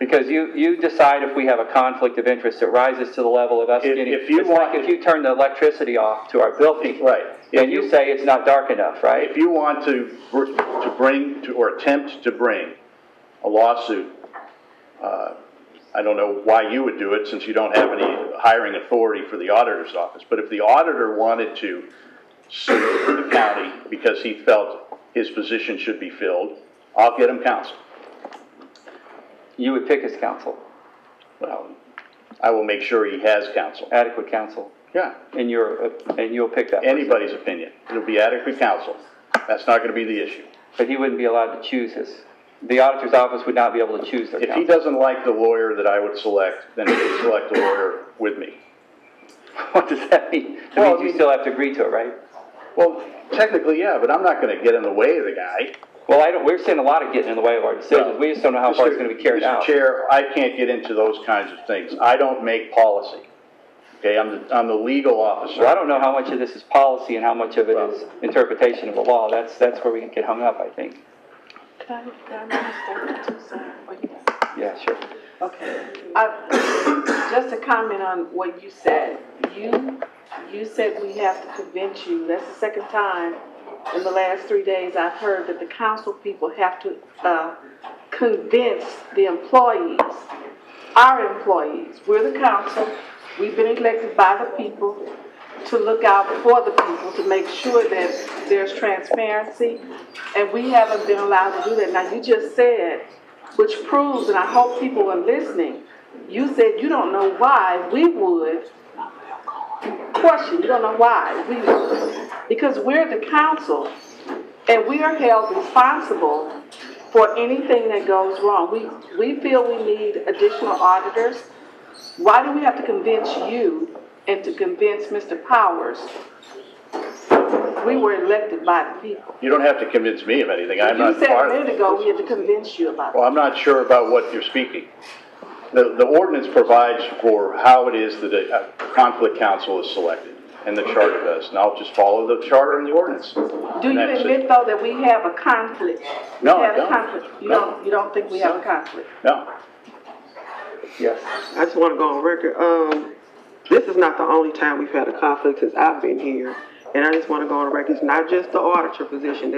S2: Because you, you decide if we have a conflict of interest, it rises to the level of us
S47: If-
S2: getting,
S47: if you
S2: it's like if you turn the electricity off to our building.
S47: Right.
S2: And you say it's not dark enough, right?
S47: If you want to, to bring, to or attempt to bring a lawsuit, uh, I don't know why you would do it, since you don't have any hiring authority for the auditor's office, but if the auditor wanted to sue the county because he felt his position should be filled, I'll get him counsel.
S2: You would pick his counsel,
S47: Well, I will make sure he has counsel.
S2: adequate counsel,
S47: Yeah,
S2: and you're, and you'll pick that person.
S47: anybody's opinion. It'll be adequate counsel. That's not gonna be the issue.
S2: But he wouldn't be allowed to choose his, the auditor's office would not be able to choose their
S47: If he
S2: counsel.
S47: doesn't like the lawyer that I would select, then he can select a lawyer with me. (laughs)
S2: What does that mean?
S47: Well,
S2: means you still have to agree to it, right?
S47: Well, technically, yeah, but I'm not gonna get in the way of the guy.
S2: Well, I don't, we're seeing a lot of getting in the way of our decisions, we just don't know how far it's gonna be carried
S47: Mr.
S2: out.
S47: Chair, I can't get into those kinds of things. I don't make policy. Okay, I'm the, I'm the legal officer.
S2: Well, I don't know how much of this is policy and how much of it is interpretation of the law, that's, that's where we can get hung up, I think.
S44: Can I, can I make a statement too, sir? Or you-
S2: Yeah, sure.
S44: Okay. I- Just to comment on what you said, you, you said we have to convince you, that's the second time in the last three days I've heard that the council people have to, uh, convince the employees, our employees, we're the council, we've been elected by the people to look out for the people, to make sure that there's transparency, and we haven't been allowed to do that. Now, you just said, which proves, and I hope people are listening, you said you don't know why we would question, you don't know why we would. Because we're the council, and we are held responsible for anything that goes wrong. We, we feel we need additional auditors. Why do we have to convince you and to convince Mr. Powers? We were elected by the people.
S47: You don't have to convince me of anything. I'm
S44: You
S47: not
S44: said
S47: part
S44: a
S47: of
S44: minute ago we had to convince you about it.
S47: Well, I'm not sure about what you're speaking. The, the ordinance provides for how it is that a a conflict council is selected, and the charter does. And I'll just follow the charter and the ordinance.
S44: Do you
S47: that's it.
S44: admit, though, that we have a conflict? We
S47: No, I
S44: have a
S47: don't.
S44: conflict. You
S47: No.
S44: don't, you don't think we have a conflict?
S47: No.
S2: Yes.
S48: I just want to go on record. Um, this is not the only time we've had a conflict since I've been here. And I just want to go on record, it's not just the auditor position,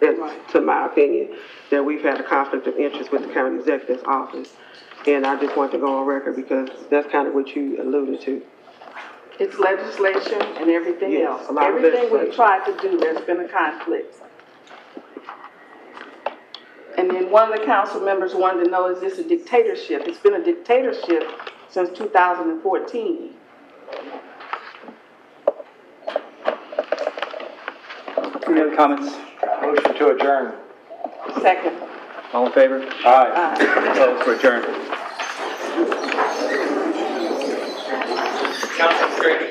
S48: that's, that's, to my opinion, that we've had a conflict of interest with the county executive's office. And I just want to go on record because that's kind of what you alluded to.
S44: It's legislation and everything
S48: Yes,
S44: else.
S48: a lot of
S44: Everything we
S48: legislation.
S44: tried to do, there's been a conflict. And then one of the council members wanted to know, is this a dictatorship? It's been a dictatorship since two thousand and fourteen.
S2: Any other comments?
S45: Motion to adjourn.
S44: Second.
S2: All in favor?
S45: Aye.
S2: Opposed, we're adjourned.
S49: Councilman Creighton.